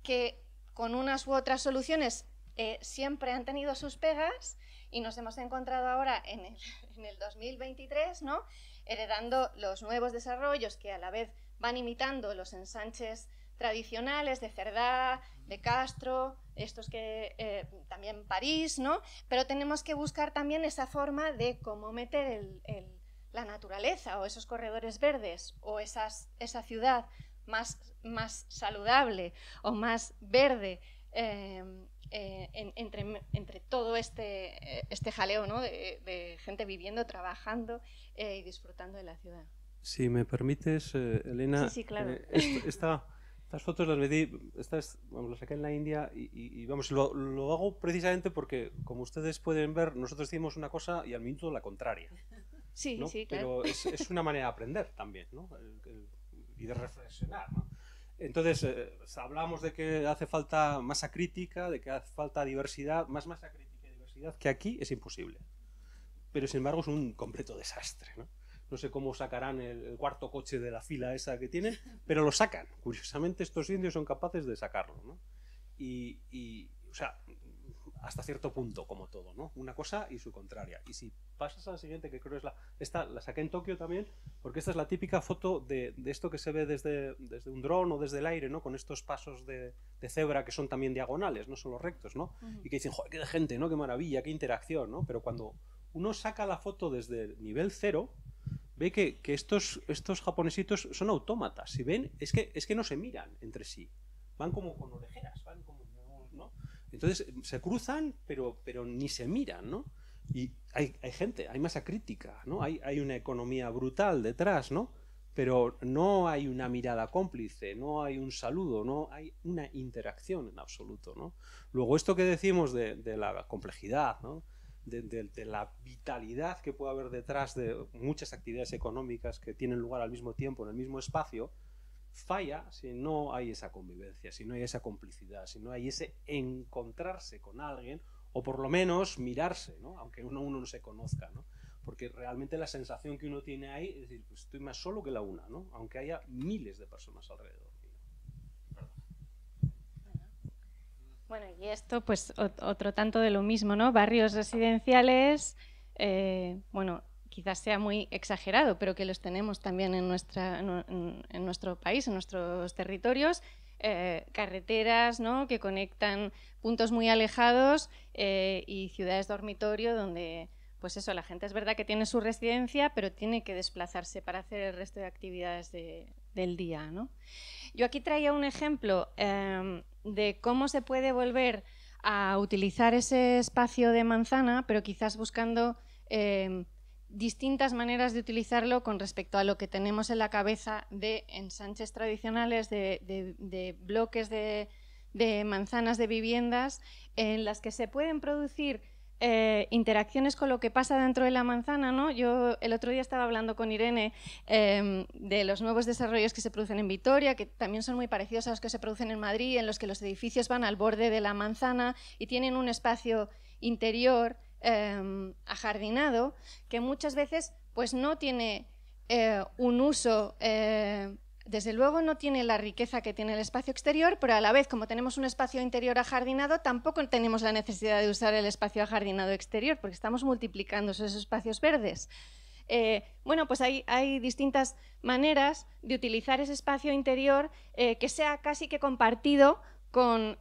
que con unas u otras soluciones eh, siempre han tenido sus pegas y nos hemos encontrado ahora en el, en el 2023, ¿no? heredando los nuevos desarrollos que a la vez van imitando los ensanches tradicionales de Cerdá, de Castro, estos que eh, también París, ¿no? Pero tenemos que buscar también esa forma de cómo meter la naturaleza o esos corredores verdes o esas, esa ciudad más, más saludable o más verde eh, eh, entre, entre, todo este, este jaleo ¿no? de, gente viviendo, trabajando y disfrutando de la ciudad. Si me permites, Elena, sí, sí, claro. esta estas fotos las medí, estas vamos, las saqué en la India y, vamos, lo, lo, hago precisamente porque, como ustedes pueden ver, nosotros decimos una cosa y al minuto la contraria. Sí, sí, claro. Pero es, es, una manera de aprender también, ¿no? y de reflexionar, ¿no? Entonces, eh, hablamos de que hace falta masa crítica, de que hace falta diversidad, más masa crítica y diversidad, que aquí es imposible. Pero, sin embargo, es un completo desastre, ¿no? No sé cómo sacarán el, cuarto coche de la fila esa que tienen, pero lo sacan. Curiosamente, estos indios son capaces de sacarlo. ¿no? Y, o sea, hasta cierto punto, como todo, ¿no? Una cosa y su contraria. Y si pasas a la siguiente, que creo es la... Esta la saqué en Tokio también, porque esta es la típica foto de, de esto que se ve desde, desde un dron o desde el aire, ¿no? Con estos pasos de, de cebra que son también diagonales, no solo rectos, ¿no? Y que dicen, joder, qué de gente, ¿no? Qué maravilla, qué interacción, ¿no? Pero cuando uno saca la foto desde el nivel cero, ve que, que estos, estos japonesitos son autómatas. Si ven, es que, es que no se miran entre sí. Van como con orejeras, van como entonces se cruzan, pero, pero ni se miran, ¿no? Y hay, hay gente, hay masa crítica, ¿no? Hay, hay, una economía brutal detrás, ¿no? Pero no hay una mirada cómplice, no hay un saludo, no hay una interacción en absoluto, ¿no? Luego, esto que decimos de, de la complejidad, ¿no? De, la vitalidad que puede haber detrás de muchas actividades económicas que tienen lugar al mismo tiempo, en el mismo espacio, falla si no hay esa convivencia, si no hay esa complicidad, si no hay ese encontrarse con alguien o por lo menos mirarse, ¿no? aunque uno, uno no se conozca. ¿no? Porque realmente la sensación que uno tiene ahí es decir, pues estoy más solo que la una, ¿no? aunque haya miles de personas alrededor. Bueno, y esto, pues otro tanto de lo mismo, ¿no? Barrios residenciales, eh, bueno, quizás sea muy exagerado, pero que los tenemos también en, nuestra, en, nuestro país, en nuestros territorios, eh, carreteras ¿no? que conectan puntos muy alejados eh, y ciudades dormitorio donde, pues eso, la gente es verdad que tiene su residencia, pero tiene que desplazarse para hacer el resto de actividades de, del día. ¿no? Yo aquí traía un ejemplo eh, de cómo se puede volver a utilizar ese espacio de manzana, pero quizás buscando eh, distintas maneras de utilizarlo con respecto a lo que tenemos en la cabeza de ensanches tradicionales, de, de, de bloques de, de, manzanas de viviendas, en las que se pueden producir eh, interacciones con lo que pasa dentro de la manzana. ¿no? Yo el otro día estaba hablando con Irene eh, de los nuevos desarrollos que se producen en Vitoria, que también son muy parecidos a los que se producen en Madrid, en los que los edificios van al borde de la manzana y tienen un espacio interior eh, ajardinado que muchas veces pues no tiene eh, un uso, eh, desde luego no tiene la riqueza que tiene el espacio exterior, pero a la vez como tenemos un espacio interior ajardinado tampoco tenemos la necesidad de usar el espacio ajardinado exterior porque estamos multiplicando esos espacios verdes. Eh, bueno, pues hay, distintas maneras de utilizar ese espacio interior eh, que sea casi que compartido con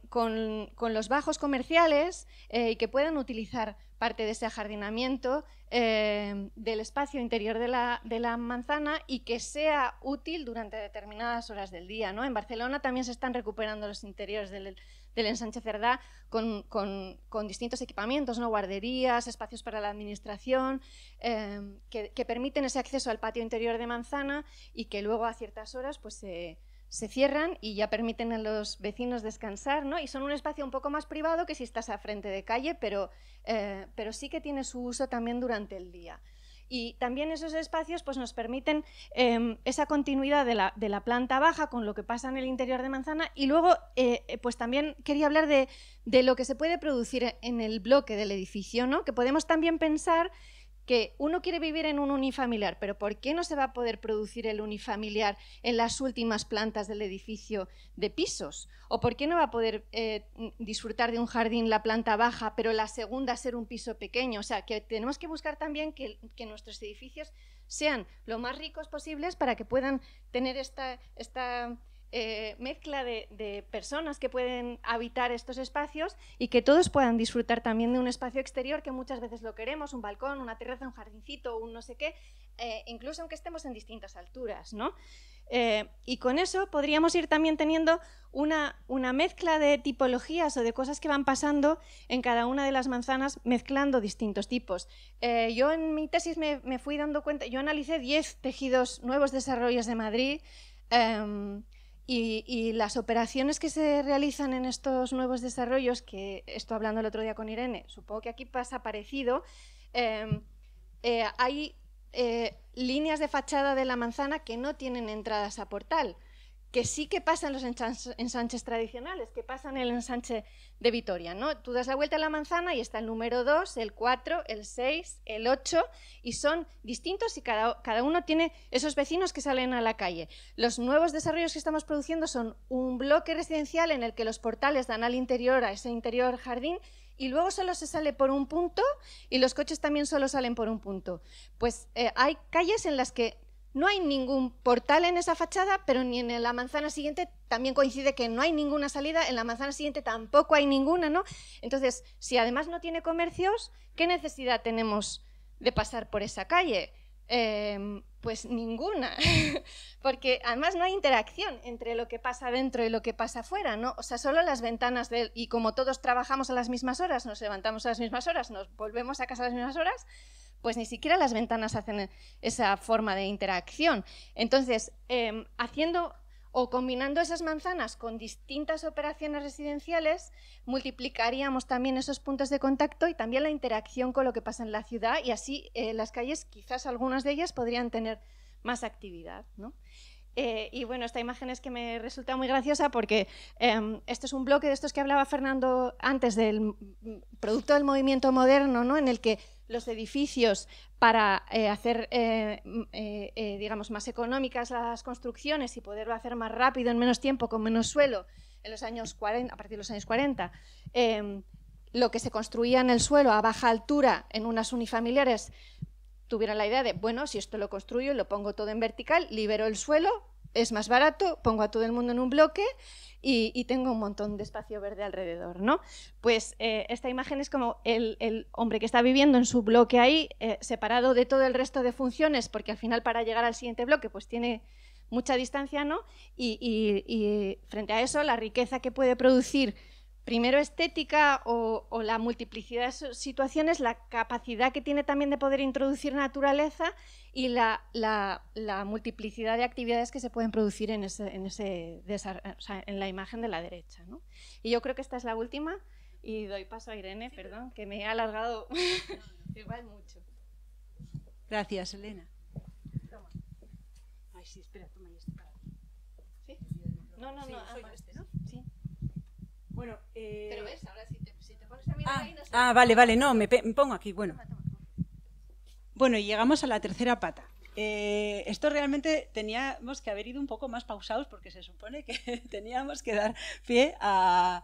los bajos comerciales eh, y que puedan utilizar parte de ese ajardinamiento eh, del espacio interior de la, de la, manzana y que sea útil durante determinadas horas del día. ¿no? En Barcelona también se están recuperando los interiores del, del ensanche Cerdá con, con, con, distintos equipamientos, ¿no? guarderías, espacios para la administración, eh, que, que, permiten ese acceso al patio interior de manzana y que luego a ciertas horas pues, se se cierran y ya permiten a los vecinos descansar, ¿no? Y son un espacio un poco más privado que si estás a frente de calle, pero, eh, pero sí que tiene su uso también durante el día. Y también esos espacios pues, nos permiten eh, esa continuidad de la, de la, planta baja con lo que pasa en el interior de Manzana. Y luego, eh, pues también quería hablar de, de, lo que se puede producir en el bloque del edificio, ¿no? que podemos también pensar que uno quiere vivir en un unifamiliar, pero ¿por qué no se va a poder producir el unifamiliar en las últimas plantas del edificio de pisos? ¿O por qué no va a poder eh, disfrutar de un jardín la planta baja, pero la segunda ser un piso pequeño? O sea, que tenemos que buscar también que, que nuestros edificios sean lo más ricos posibles para que puedan tener esta, esta eh, mezcla de, de, personas que pueden habitar estos espacios y que todos puedan disfrutar también de un espacio exterior que muchas veces lo queremos, un balcón, una terraza, un jardincito, un no sé qué, eh, incluso aunque estemos en distintas alturas, ¿no? Eh, y con eso podríamos ir también teniendo una, una, mezcla de tipologías o de cosas que van pasando en cada una de las manzanas, mezclando distintos tipos. Eh, yo en mi tesis me, me, fui dando cuenta, yo analicé 10 tejidos, nuevos desarrollos de Madrid, eh, y, las operaciones que se realizan en estos nuevos desarrollos, que estoy hablando el otro día con Irene, supongo que aquí pasa parecido, eh, eh, hay eh, líneas de fachada de la manzana que no tienen entradas a portal, que sí que pasan los ensanches, tradicionales, que pasan el ensanche de Vitoria, ¿no? Tú das la vuelta a la manzana y está el número 2, el 4, el 6, el 8, y son distintos y cada, cada, uno tiene esos vecinos que salen a la calle. Los nuevos desarrollos que estamos produciendo son un bloque residencial en el que los portales dan al interior, a ese interior jardín, y luego solo se sale por un punto y los coches también solo salen por un punto. Pues eh, hay calles en las que no hay ningún portal en esa fachada, pero ni en la manzana siguiente también coincide que no hay ninguna salida, en la manzana siguiente tampoco hay ninguna, ¿no? Entonces, si además no tiene comercios, ¿qué necesidad tenemos de pasar por esa calle? Em, pues ninguna, porque además no hay interacción entre lo que pasa dentro y lo que pasa afuera, ¿no? O sea, solo las ventanas de... Y como todos trabajamos a las mismas horas, nos levantamos a las mismas horas, nos volvemos a casa a las mismas horas, pues ni siquiera las ventanas hacen esa forma de interacción. Entonces, em, haciendo o combinando esas manzanas con distintas operaciones residenciales, multiplicaríamos también esos puntos de contacto y también la interacción con lo que pasa en la ciudad y así eh, las calles, quizás algunas de ellas, podrían tener más actividad. ¿no? Eh, y bueno, esta imagen es que me resulta muy graciosa porque eh, esto es un bloque de estos que hablaba Fernando antes del producto del movimiento moderno, ¿no? en el que los edificios para eh, hacer, digamos, más económicas las construcciones y poderlo hacer más rápido, en menos tiempo, con menos suelo, en los años 40, a partir de los años 40, lo que se construía en el suelo a baja altura en unas unifamiliares tuvieran la idea de, bueno, si esto lo construyo, lo pongo todo en vertical, libero el suelo, es más barato, pongo a todo el mundo en un bloque y, tengo un montón de espacio verde alrededor, ¿no? Pues eh, esta imagen es como el, hombre que está viviendo en su bloque ahí, eh, separado de todo el resto de funciones, porque al final para llegar al siguiente bloque pues tiene mucha distancia, ¿no? y frente a eso, la riqueza que puede producir primero estética o, la multiplicidad de situaciones, la capacidad que tiene también de poder introducir naturaleza y la, multiplicidad de actividades que se pueden producir en, ese, en, ese, en la imagen de la derecha. Y yo creo que esta es la última y doy paso a Irene, perdón, que me he alargado igual mucho. Gracias, Elena. Ay, sí, espera, toma esto para ¿Sí? No, no, no. Ah, este, ¿no? Sí. Bueno, eh... Pero ves, ahora si te, si te pones a mirar ah, ahí no sé. Ah, vale, vale, no, me, me pongo aquí, bueno. Bueno, y llegamos a la tercera pata. Eh, esto realmente teníamos que haber ido un poco más pausados porque se supone que teníamos que dar pie a,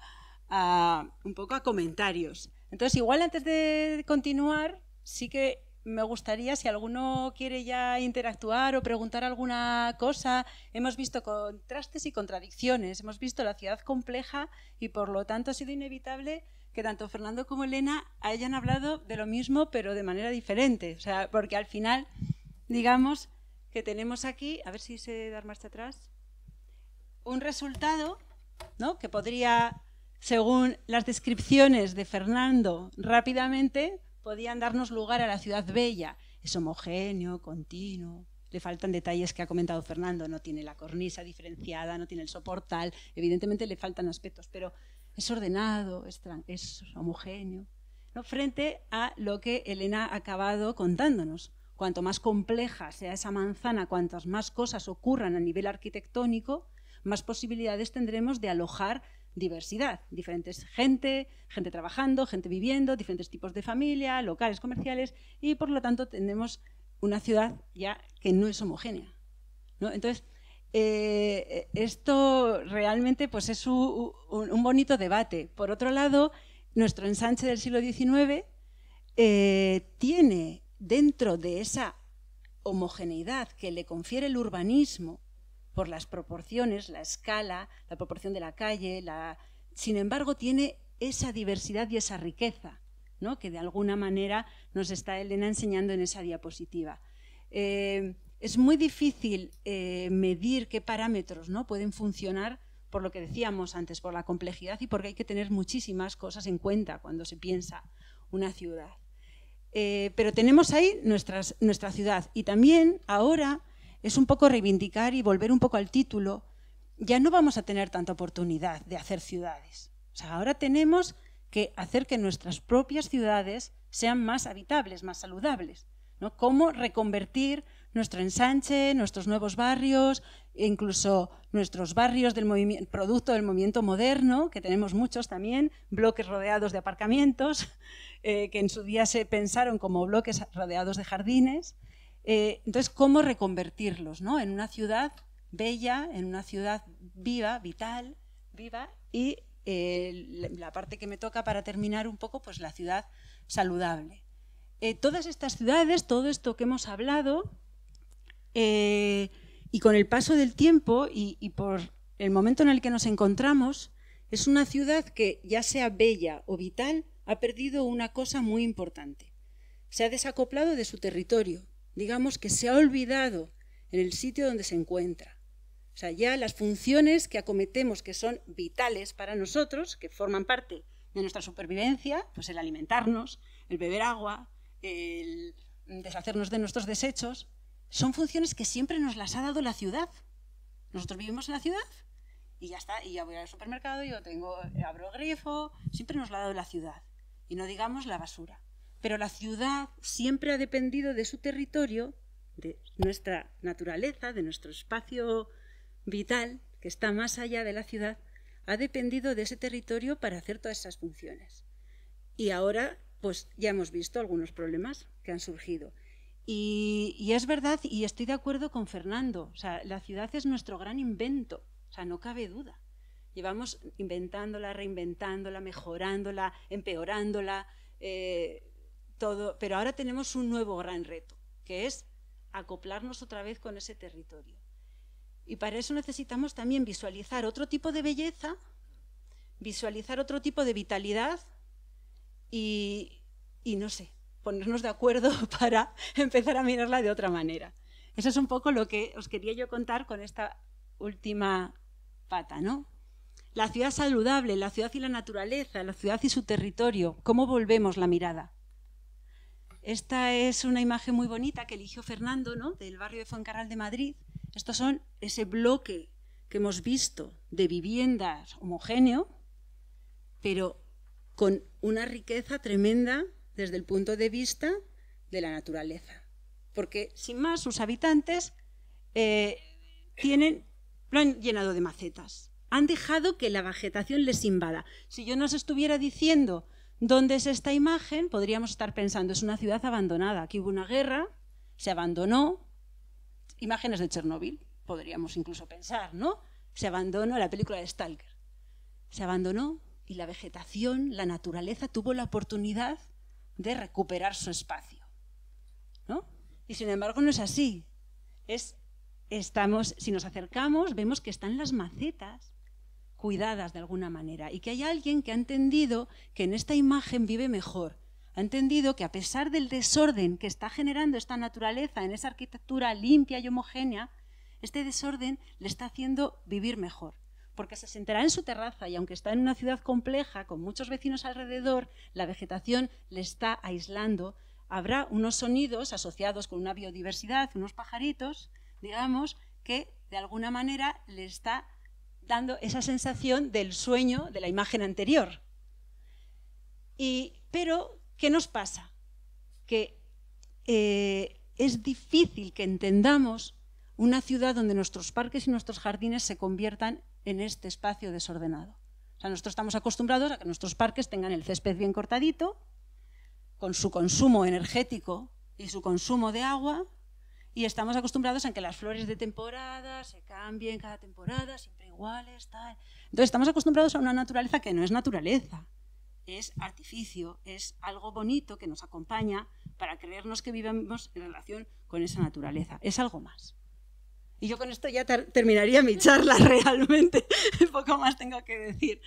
a, un poco a comentarios. Entonces, igual antes de continuar, sí que me gustaría, si alguno quiere ya interactuar o preguntar alguna cosa, hemos visto contrastes y contradicciones, hemos visto la ciudad compleja y por lo tanto ha sido inevitable que tanto Fernando como Elena hayan hablado de lo mismo pero de manera diferente. O sea, porque al final, digamos que tenemos aquí, a ver si se da marcha atrás, un resultado ¿no? que podría, según las descripciones de Fernando, rápidamente podían darnos lugar a la ciudad bella. Es homogéneo, continuo. Le faltan detalles que ha comentado Fernando. No tiene la cornisa diferenciada, no tiene el soportal. Evidentemente le faltan aspectos, pero es ordenado, es, homogéneo. Frente a lo que Elena ha acabado contándonos. Cuanto más compleja sea esa manzana, cuantas más cosas ocurran a nivel arquitectónico, más posibilidades tendremos de alojar diversidad, diferentes gente, gente trabajando, gente viviendo, diferentes tipos de familia, locales comerciales y por lo tanto tenemos una ciudad ya que no es homogénea. Entonces, eh, esto realmente pues, es un, bonito debate. Por otro lado, nuestro ensanche del siglo XIX eh, tiene dentro de esa homogeneidad que le confiere el urbanismo por las proporciones, la escala, la proporción de la calle, la... sin embargo tiene esa diversidad y esa riqueza, ¿no? que de alguna manera nos está Elena enseñando en esa diapositiva. Eh, es muy difícil eh, medir qué parámetros ¿no? pueden funcionar por lo que decíamos antes, por la complejidad y porque hay que tener muchísimas cosas en cuenta cuando se piensa una ciudad. Eh, pero tenemos ahí nuestras, nuestra ciudad y también ahora es un poco reivindicar y volver un poco al título. Ya no vamos a tener tanta oportunidad de hacer ciudades. O sea, ahora tenemos que hacer que nuestras propias ciudades sean más habitables, más saludables. ¿no? Cómo reconvertir nuestro ensanche, nuestros nuevos barrios, incluso nuestros barrios del producto del movimiento moderno, que tenemos muchos también, bloques rodeados de aparcamientos, eh, que en su día se pensaron como bloques rodeados de jardines. Eh, entonces, ¿cómo reconvertirlos ¿no? en una ciudad bella, en una ciudad viva, vital, viva y eh, la parte que me toca para terminar un poco, pues la ciudad saludable. Eh, todas estas ciudades, todo esto que hemos hablado, y con el paso del tiempo y, por el momento en el que nos encontramos, es una ciudad que, ya sea bella o vital, ha perdido una cosa muy importante. Se ha desacoplado de su territorio. Digamos que se ha olvidado en el sitio donde se encuentra. O sea, ya las funciones que acometemos, que son vitales para nosotros, que forman parte de nuestra supervivencia, pues el alimentarnos, el beber agua, el deshacernos de nuestros desechos, son funciones que siempre nos las ha dado la ciudad. Nosotros vivimos en la ciudad y ya está, y ya voy al supermercado, yo tengo, abro el grifo, siempre nos lo ha dado la ciudad. Y no digamos la basura. Pero la ciudad siempre ha dependido de su territorio, de nuestra naturaleza, de nuestro espacio vital, que está más allá de la ciudad, ha dependido de ese territorio para hacer todas esas funciones. Y ahora, pues ya hemos visto algunos problemas que han surgido. Y, es verdad, y estoy de acuerdo con Fernando, o sea, la ciudad es nuestro gran invento, o sea, no cabe duda. Llevamos inventándola, reinventándola, mejorándola, empeorándola, eh, pero ahora tenemos un nuevo gran reto, que es acoplarnos otra vez con ese territorio. Y para eso necesitamos también visualizar otro tipo de belleza, visualizar otro tipo de vitalidad y no sé, ponernos de acuerdo para empezar a mirarla de otra manera. Eso es un poco lo que os quería yo contar con esta última pata, ¿no? La ciudad saludable, la ciudad y la naturaleza, la ciudad y su territorio, ¿cómo volvemos la mirada? Esta es una imagen muy bonita que eligió Fernando, ¿no? Del barrio de Fuencarral de Madrid. Estos son ese bloque que hemos visto de viviendas homogéneo, pero con una riqueza tremenda desde el punto de vista de la naturaleza. Porque, sin más, sus habitantes eh, tienen, lo han llenado de macetas. Han dejado que la vegetación les invada. Si yo nos estuviera diciendo dónde es esta imagen, podríamos estar pensando, es una ciudad abandonada. Aquí hubo una guerra, se abandonó. Imágenes de Chernóbil, podríamos incluso pensar, ¿no? Se abandonó la película de Stalker. Se abandonó y la vegetación, la naturaleza tuvo la oportunidad de recuperar su espacio. ¿no? Y sin embargo no es así. Es, estamos, si nos acercamos, vemos que están las macetas cuidadas de alguna manera y que hay alguien que ha entendido que en esta imagen vive mejor. Ha entendido que a pesar del desorden que está generando esta naturaleza en esa arquitectura limpia y homogénea, este desorden le está haciendo vivir mejor porque se sentará en su terraza y aunque está en una ciudad compleja, con muchos vecinos alrededor, la vegetación le está aislando. Habrá unos sonidos asociados con una biodiversidad, unos pajaritos, digamos, que de alguna manera le está dando esa sensación del sueño de la imagen anterior. Y, pero, ¿qué nos pasa? Que eh, es difícil que entendamos una ciudad donde nuestros parques y nuestros jardines se conviertan en este espacio desordenado. O sea, nosotros estamos acostumbrados a que nuestros parques tengan el césped bien cortadito, con su consumo energético y su consumo de agua, y estamos acostumbrados a que las flores de temporada se cambien cada temporada, siempre iguales, tal. Entonces estamos acostumbrados a una naturaleza que no es naturaleza, es artificio, es algo bonito que nos acompaña para creernos que vivimos en relación con esa naturaleza. Es algo más. Y yo con esto ya terminaría mi charla realmente. Poco más tengo que decir.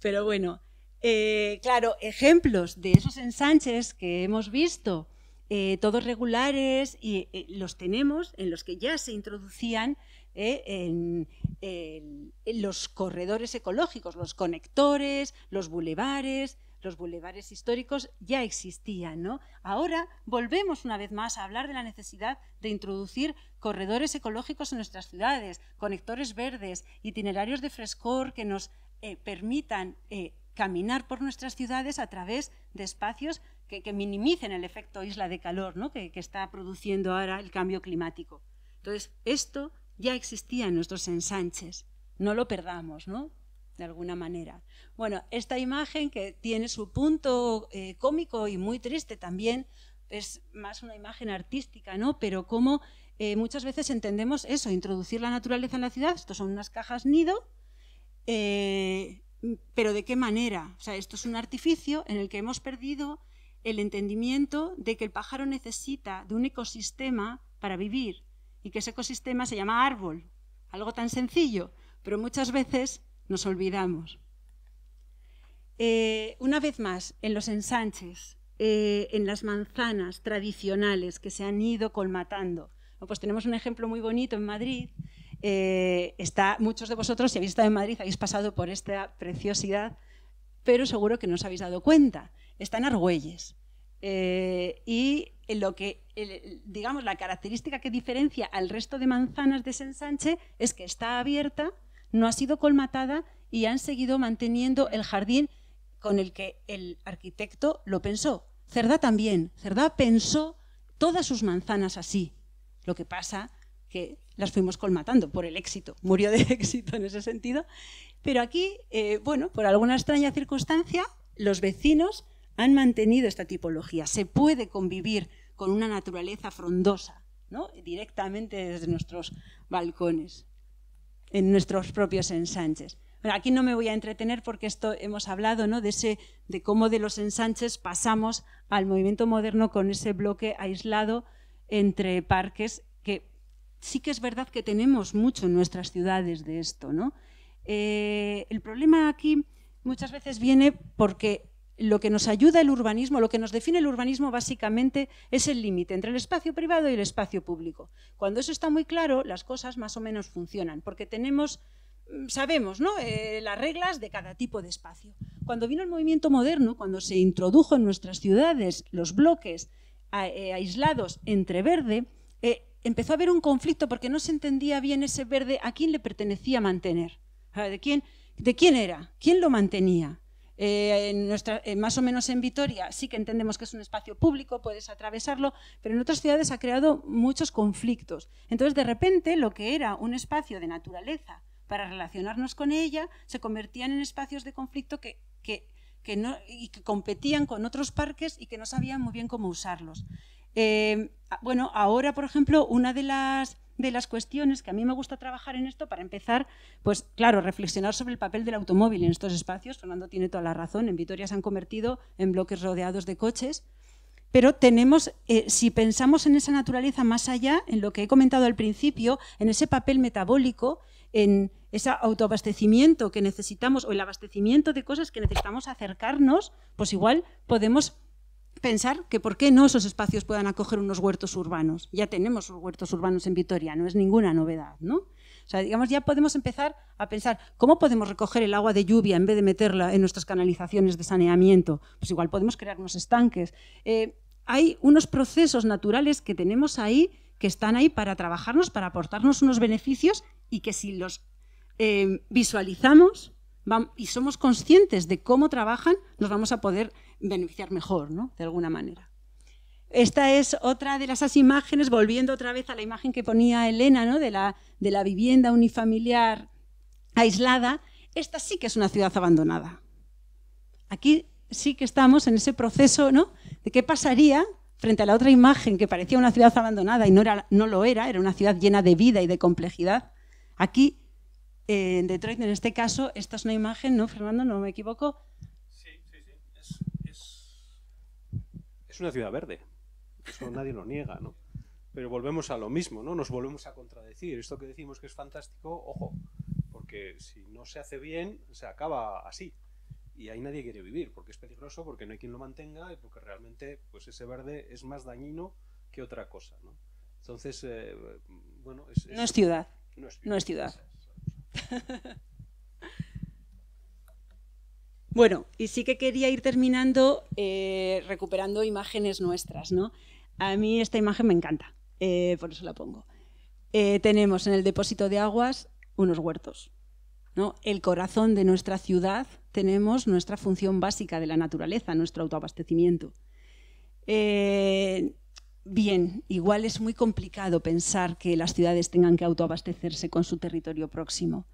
Pero bueno, eh, claro, ejemplos de esos ensanches que hemos visto, eh, todos regulares, y eh, los tenemos en los que ya se introducían en, los corredores ecológicos, los conectores, los bulevares, los bulevares históricos ya existían. ¿no? Ahora volvemos una vez más a hablar de la necesidad de introducir corredores ecológicos en nuestras ciudades, conectores verdes, itinerarios de frescor que nos eh, permitan eh, caminar por nuestras ciudades a través de espacios que, minimicen el efecto isla de calor ¿no? que está produciendo ahora el cambio climático. Entonces, esto ya existía en nuestros ensanches. No lo perdamos, ¿no? de alguna manera. Bueno, esta imagen que tiene su punto eh, cómico y muy triste también, es más una imagen artística, ¿no? Pero cómo eh, muchas veces entendemos eso, introducir la naturaleza en la ciudad, estos son unas cajas nido, eh, pero ¿de qué manera? O sea, esto es un artificio en el que hemos perdido el entendimiento de que el pájaro necesita de un ecosistema para vivir y que ese ecosistema se llama árbol. Algo tan sencillo, pero muchas veces nos olvidamos. Eh, una vez más, en los ensanches, eh, en las manzanas tradicionales que se han ido colmatando. Pues tenemos un ejemplo muy bonito en Madrid. Eh, está, muchos de vosotros, si habéis estado en Madrid, habéis pasado por esta preciosidad, pero seguro que no os habéis dado cuenta. Está en Argüelles. y lo que, digamos, la característica que diferencia al resto de manzanas de ese ensanche es que está abierta, no ha sido colmatada y han seguido manteniendo el jardín con el que el arquitecto lo pensó. Cerdá también. Cerdá pensó todas sus manzanas así. Lo que pasa que las fuimos colmatando por el éxito. Murió de éxito en ese sentido. Pero aquí, eh, bueno, por alguna extraña circunstancia, los vecinos han mantenido esta tipología. Se puede convivir con una naturaleza frondosa, ¿no? directamente desde nuestros balcones, en nuestros propios ensanches aquí no me voy a entretener porque esto hemos hablado ¿no? de, ese, de cómo de los ensanches pasamos al movimiento moderno con ese bloque aislado entre parques que sí que es verdad que tenemos mucho en nuestras ciudades de esto. ¿no? Eh, el problema aquí muchas veces viene porque lo que nos ayuda el urbanismo, lo que nos define el urbanismo básicamente es el límite entre el espacio privado y el espacio público. Cuando eso está muy claro, las cosas más o menos funcionan, porque tenemos Mm, sabemos ¿no? Eh, las reglas de cada tipo de espacio. Cuando vino el movimiento moderno, cuando se introdujo en nuestras ciudades los bloques eh, aislados entre verde, eh, empezó a haber un conflicto porque no se entendía bien ese verde a quién le pertenecía mantener. ¿De quién, de quién era? ¿Quién lo mantenía? En nuestra, más o menos en Vitoria sí que entendemos que es un espacio público, puedes atravesarlo, pero en otras ciudades ha creado muchos conflictos. Entonces, de repente, lo que era un espacio de naturaleza para relacionarnos con ella, se convertían en espacios de conflicto que, no, y que competían con otros parques y que no sabían muy bien cómo usarlos. Eh, bueno, ahora, por ejemplo, una de las, de las cuestiones que a mí me gusta trabajar en esto, para empezar, pues claro, reflexionar sobre el papel del automóvil en estos espacios. Fernando tiene toda la razón, en Vitoria se han convertido en bloques rodeados de coches. Pero tenemos, eh, si pensamos en esa naturaleza más allá, en lo que he comentado al principio, en ese papel metabólico, en, ese autoabastecimiento que necesitamos o el abastecimiento de cosas que necesitamos acercarnos, pues igual podemos pensar que por qué no esos espacios puedan acoger unos huertos urbanos. Ya tenemos huertos urbanos en Vitoria, no es ninguna novedad, ¿no? O sea, digamos, ya podemos empezar a pensar cómo podemos recoger el agua de lluvia en vez de meterla en nuestras canalizaciones de saneamiento. Pues igual podemos crear unos estanques. Eh, hay unos procesos naturales que tenemos ahí que están ahí para trabajarnos, para aportarnos unos beneficios y que si los eh, visualizamos y somos conscientes de cómo trabajan, nos vamos a poder beneficiar mejor, ¿no? De alguna manera. Esta es otra de esas imágenes, volviendo otra vez a la imagen que ponía Elena, ¿no? de, la, de la vivienda unifamiliar aislada. Esta sí que es una ciudad abandonada. Aquí sí que estamos en ese proceso ¿no? de qué pasaría frente a la otra imagen que parecía una ciudad abandonada y no, era, no lo era, era una ciudad llena de vida y de complejidad. Aquí en Detroit, en este caso, esta es una imagen, ¿no, Fernando? ¿No me equivoco? Sí, sí, sí. Es, una ciudad verde. Eso nadie lo niega, ¿no? Pero volvemos a lo mismo, ¿no? Nos volvemos a contradecir. Esto que decimos que es fantástico, ojo, porque si no se hace bien, se acaba así. Y ahí nadie quiere vivir, porque es peligroso, porque no hay quien lo mantenga y porque realmente pues ese verde es más dañino que otra cosa, ¿no? Entonces, eh, bueno... Es, no es ciudad. No es ciudad. bueno, y sí que quería ir terminando eh, recuperando imágenes nuestras, ¿no? A mí esta imagen me encanta, eh, por eso la pongo. Eh, tenemos en el depósito de aguas unos huertos, ¿no? El corazón de nuestra ciudad tenemos nuestra función básica de la naturaleza, nuestro autoabastecimiento. Bien, igual es muy complicado pensar que las ciudades tengan que autoabastecerse con su territorio próximo,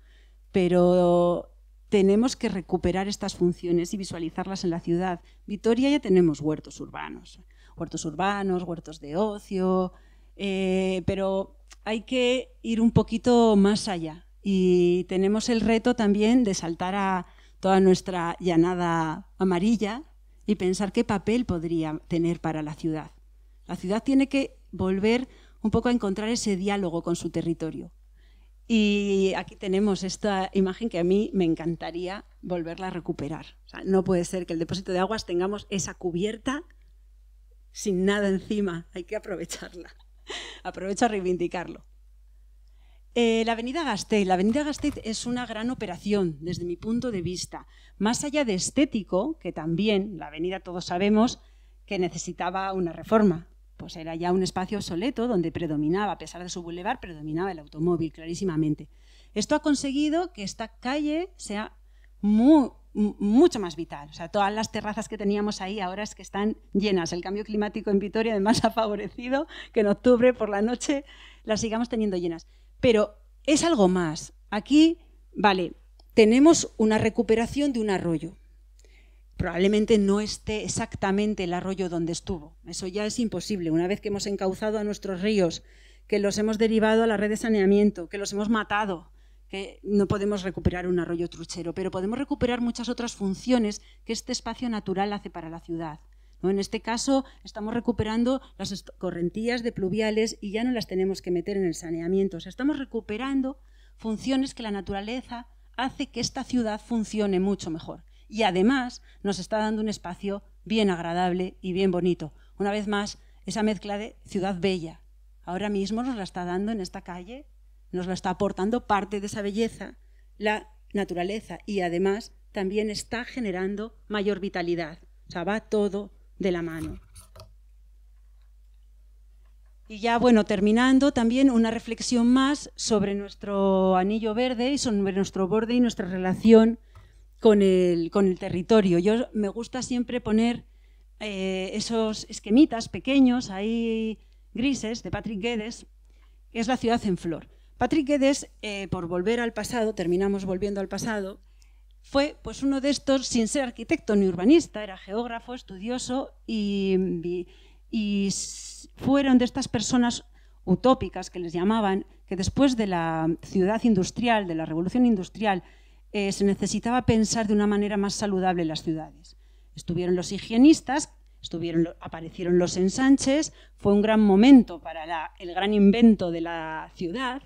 pero tenemos que recuperar estas funciones y visualizarlas en la ciudad. Vitoria ya tenemos huertos urbanos, huertos urbanos, huertos de ocio, eh, pero hay que ir un poquito más allá y tenemos el reto también de saltar a toda nuestra llanada amarilla y pensar qué papel podría tener para la ciudad. La ciudad tiene que volver un poco a encontrar ese diálogo con su territorio. Y aquí tenemos esta imagen que a mí me encantaría volverla a recuperar. no puede ser que el depósito de aguas tengamos esa cubierta sin nada encima. Hay que aprovecharla. Aprovecho a reivindicarlo. Eh, la Avenida Gasteiz. La Avenida Gasteiz es una gran operación desde mi punto de vista. Más allá de estético, que también la avenida todos sabemos que necesitaba una reforma pues era ya un espacio obsoleto donde predominaba, a pesar de su bulevar, predominaba el automóvil clarísimamente. Esto ha conseguido que esta calle sea mucho más vital. O sea, todas las terrazas que teníamos ahí ahora es que están llenas. El cambio climático en Vitoria además ha favorecido que en octubre por la noche las sigamos teniendo llenas. Pero es algo más. Aquí, vale, tenemos una recuperación de un arroyo probablemente no esté exactamente el arroyo donde estuvo. Eso ya es imposible. Una vez que hemos encauzado a nuestros ríos, que los hemos derivado a la red de saneamiento, que los hemos matado, que no podemos recuperar un arroyo truchero, pero podemos recuperar muchas otras funciones que este espacio natural hace para la ciudad. En este caso, estamos recuperando las correntías de pluviales y ya no las tenemos que meter en el saneamiento. estamos recuperando funciones que la naturaleza hace que esta ciudad funcione mucho mejor y además nos está dando un espacio bien agradable y bien bonito. Una vez más, esa mezcla de ciudad bella. Ahora mismo nos la está dando en esta calle, nos la está aportando parte de esa belleza, la naturaleza, y además también está generando mayor vitalidad. O sea, va todo de la mano. Y ya, bueno, terminando, también una reflexión más sobre nuestro anillo verde y sobre nuestro borde y nuestra relación con el, con el territorio. Yo me gusta siempre poner eh, esos esquemitas pequeños, ahí grises, de Patrick Guedes, que es la ciudad en flor. Patrick Guedes, eh, por volver al pasado, terminamos volviendo al pasado, fue pues uno de estos, sin ser arquitecto ni urbanista, era geógrafo, estudioso y, y fueron de estas personas utópicas que les llamaban, que después de la ciudad industrial, de la revolución industrial, eh, se necesitaba pensar de una manera más saludable las ciudades. Estuvieron los higienistas, estuvieron, aparecieron los ensanches, fue un gran momento para el gran invento de la ciudad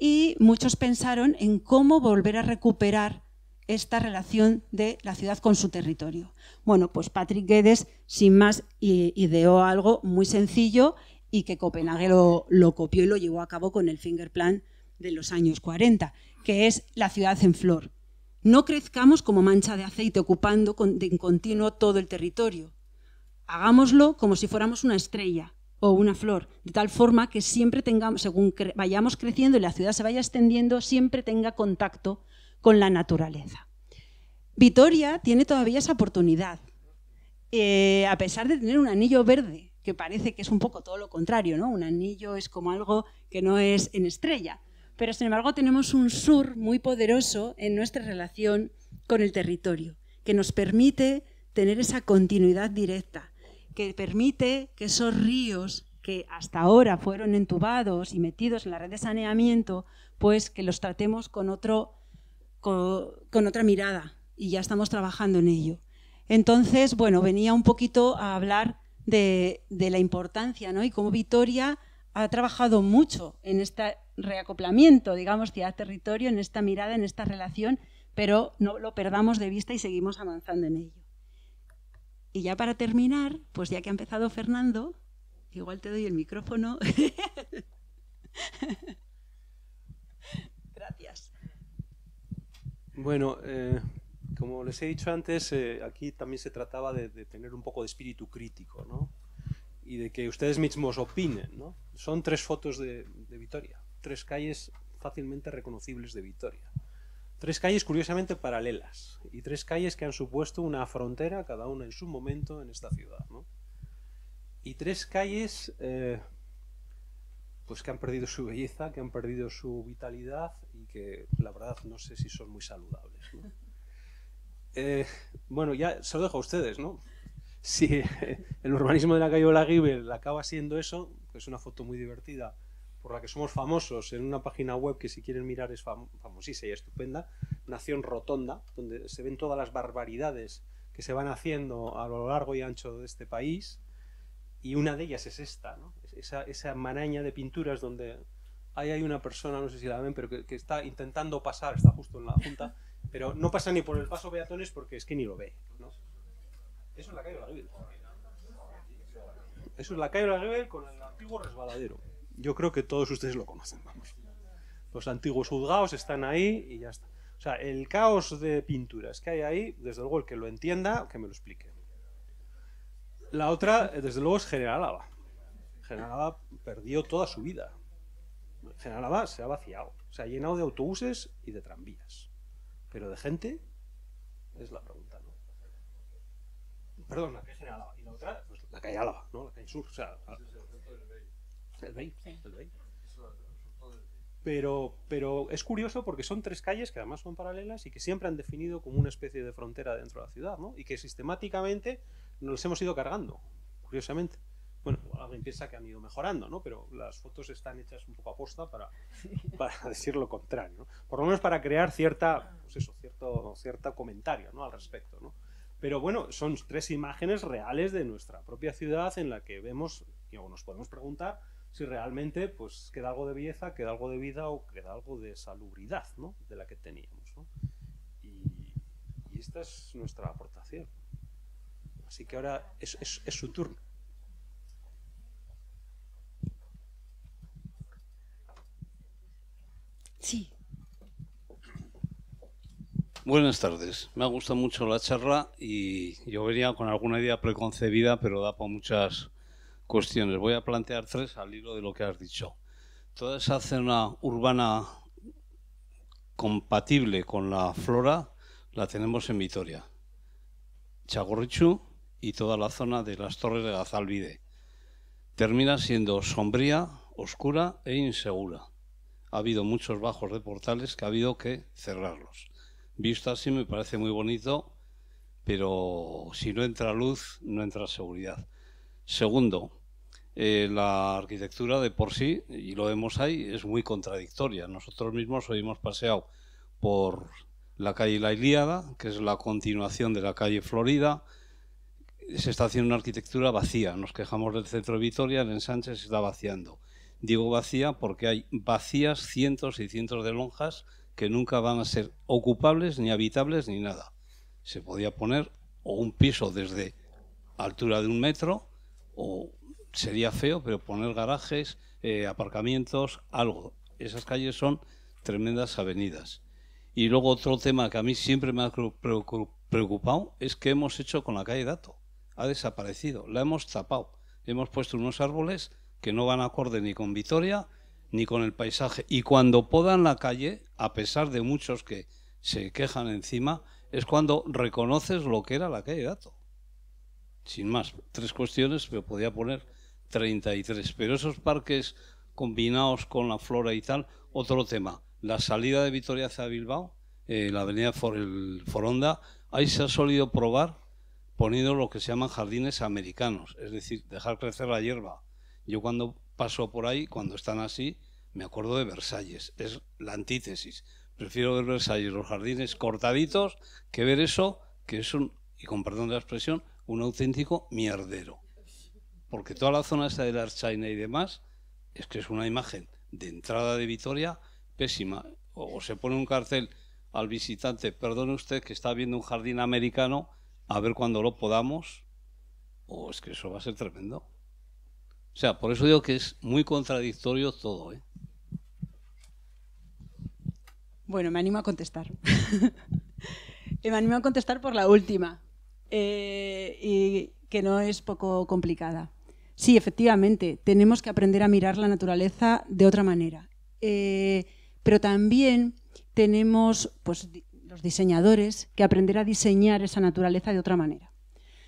y muchos pensaron en cómo volver a recuperar esta relación de la ciudad con su territorio. Bueno, pues Patrick Guedes, sin más, ideó algo muy sencillo y que Copenhague lo, lo copió y lo llevó a cabo con el Fingerplan de los años 40, que es la ciudad en flor. No crezcamos como mancha de aceite ocupando en continuo todo el territorio. Hagámoslo como si fuéramos una estrella o una flor, de tal forma que siempre tengamos, según vayamos creciendo y la ciudad se vaya extendiendo, siempre tenga contacto con la naturaleza. Vitoria tiene todavía esa oportunidad, eh, a pesar de tener un anillo verde, que parece que es un poco todo lo contrario, ¿no? Un anillo es como algo que no es en estrella pero sin embargo tenemos un sur muy poderoso en nuestra relación con el territorio, que nos permite tener esa continuidad directa, que permite que esos ríos que hasta ahora fueron entubados y metidos en la red de saneamiento, pues que los tratemos con, otro, con, otra mirada y ya estamos trabajando en ello. Entonces, bueno, venía un poquito a hablar de, de la importancia ¿no? y cómo Vitoria ha trabajado mucho en esta reacoplamiento, digamos, ciudad-territorio, en esta mirada, en esta relación, pero no lo perdamos de vista y seguimos avanzando en ello. Y ya para terminar, pues ya que ha empezado Fernando, igual te doy el micrófono. Gracias. Bueno, eh, como les he dicho antes, eh, aquí también se trataba de, tener un poco de espíritu crítico, ¿no? Y de que ustedes mismos opinen, ¿no? Son tres fotos de Vitoria tres calles fácilmente reconocibles de Vitoria. Tres calles curiosamente paralelas y tres calles que han supuesto una frontera, cada una en su momento, en esta ciudad. Y tres calles eh, pues que han perdido su belleza, que han perdido su vitalidad y que la verdad no sé si son muy saludables. Eh, bueno, ya se lo dejo a ustedes, ¿no? Si el urbanismo de la calle Olaguibel acaba siendo eso, que es una foto muy divertida por la que somos famosos en una página web que si quieren mirar es famosísima y estupenda, Nación Rotonda, donde se ven todas las barbaridades que se van haciendo a lo largo y ancho de este país, y una de ellas es esta, ¿no? esa, esa maraña de pinturas donde ahí hay una persona, no sé si la ven, pero que, que, está intentando pasar, está justo en la junta, pero no pasa ni por el paso peatones porque es que ni lo ve. ¿no? Eso es la calle de la. Eso es la calle de la con el antiguo resbaladero. Yo creo que todos ustedes lo conocen, vamos. Los antiguos juzgados están ahí y ya está. O sea, el caos de pinturas que hay ahí, desde luego el que lo entienda, que me lo explique. La otra, desde luego, es General Álava. General Álava perdió toda su vida. General Álava se ha vaciado, se ha llenado de autobuses y de tranvías. Pero de gente, es la pregunta, ¿no? Perdón, la calle General Álava. Y la otra, pues la calle Álava, ¿no? La calle Sur, o sea... El Bey, el Bey. Pero, pero es curioso porque son tres calles que además son paralelas y que siempre han definido como una especie de frontera dentro de la ciudad, ¿no? Y que sistemáticamente nos hemos ido cargando, curiosamente. Bueno, alguien piensa que han ido mejorando, ¿no? Pero las fotos están hechas un poco a posta para, para decir lo contrario, ¿no? Por lo menos para crear cierta, pues eso, cierto, cierto comentario, ¿no? Al respecto, ¿no? Pero bueno, son tres imágenes reales de nuestra propia ciudad en la que vemos, y nos podemos preguntar si realmente pues queda algo de belleza, queda algo de vida o queda algo de salubridad, ¿no? De la que teníamos, ¿no? Y, y esta es nuestra aportación. Así que ahora es, es, es su turno. Sí. Buenas tardes. Me ha gustado mucho la charla y yo venía con alguna idea preconcebida, pero da para muchas cuestiones. Voy a plantear tres al hilo de lo que has dicho. Toda esa zona urbana compatible con la flora la tenemos en Vitoria. Chagorrichu y toda la zona de las torres de Gazalvide. Termina siendo sombría, oscura e insegura. Ha habido muchos bajos de portales que ha habido que cerrarlos. Visto así me parece muy bonito, pero si no entra luz, no entra seguridad. Segundo, eh, la arquitectura de por sí, y lo vemos ahí, es muy contradictoria. Nosotros mismos hoy hemos paseado por la calle La Ilíada, que es la continuación de la calle Florida. Se está haciendo una arquitectura vacía. Nos quejamos del centro de Vitoria, el ensanche se está vaciando. Digo vacía porque hay vacías cientos y cientos de lonjas que nunca van a ser ocupables, ni habitables, ni nada. Se podía poner o un piso desde altura de un metro, o sería feo, pero poner garajes, eh, aparcamientos, algo. Esas calles son tremendas avenidas. Y luego otro tema que a mí siempre me ha preocupado es qué hemos hecho con la calle Dato. Ha desaparecido, la hemos tapado. Hemos puesto unos árboles que no van acorde ni con Vitoria ni con el paisaje. Y cuando podan la calle, a pesar de muchos que se quejan encima, es cuando reconoces lo que era la calle Dato. Sin más, tres cuestiones, pero podía poner 33. Pero esos parques combinados con la flora y tal, otro tema. La salida de Vitoria hacia Bilbao, eh, la avenida For el Foronda, ahí se ha solido probar poniendo lo que se llaman jardines americanos, es decir, dejar crecer la hierba. Yo cuando paso por ahí, cuando están así, me acuerdo de Versalles, es la antítesis. Prefiero ver Versalles, los jardines cortaditos, que ver eso, que es un, y con perdón de la expresión, un auténtico mierdero. Porque toda la zona esta de la Archaina y demás, es que es una imagen de entrada de Vitoria pésima. O se pone un cartel al visitante, perdone usted que está viendo un jardín americano, a ver cuándo lo podamos, o es que eso va a ser tremendo. O sea, por eso digo que es muy contradictorio todo. ¿eh? Bueno, me animo a contestar. me animo a contestar por la última, eh, y que no es poco complicada. Sí, efectivamente, tenemos que aprender a mirar la naturaleza de otra manera. Eh, pero también tenemos pues, los diseñadores que aprender a diseñar esa naturaleza de otra manera.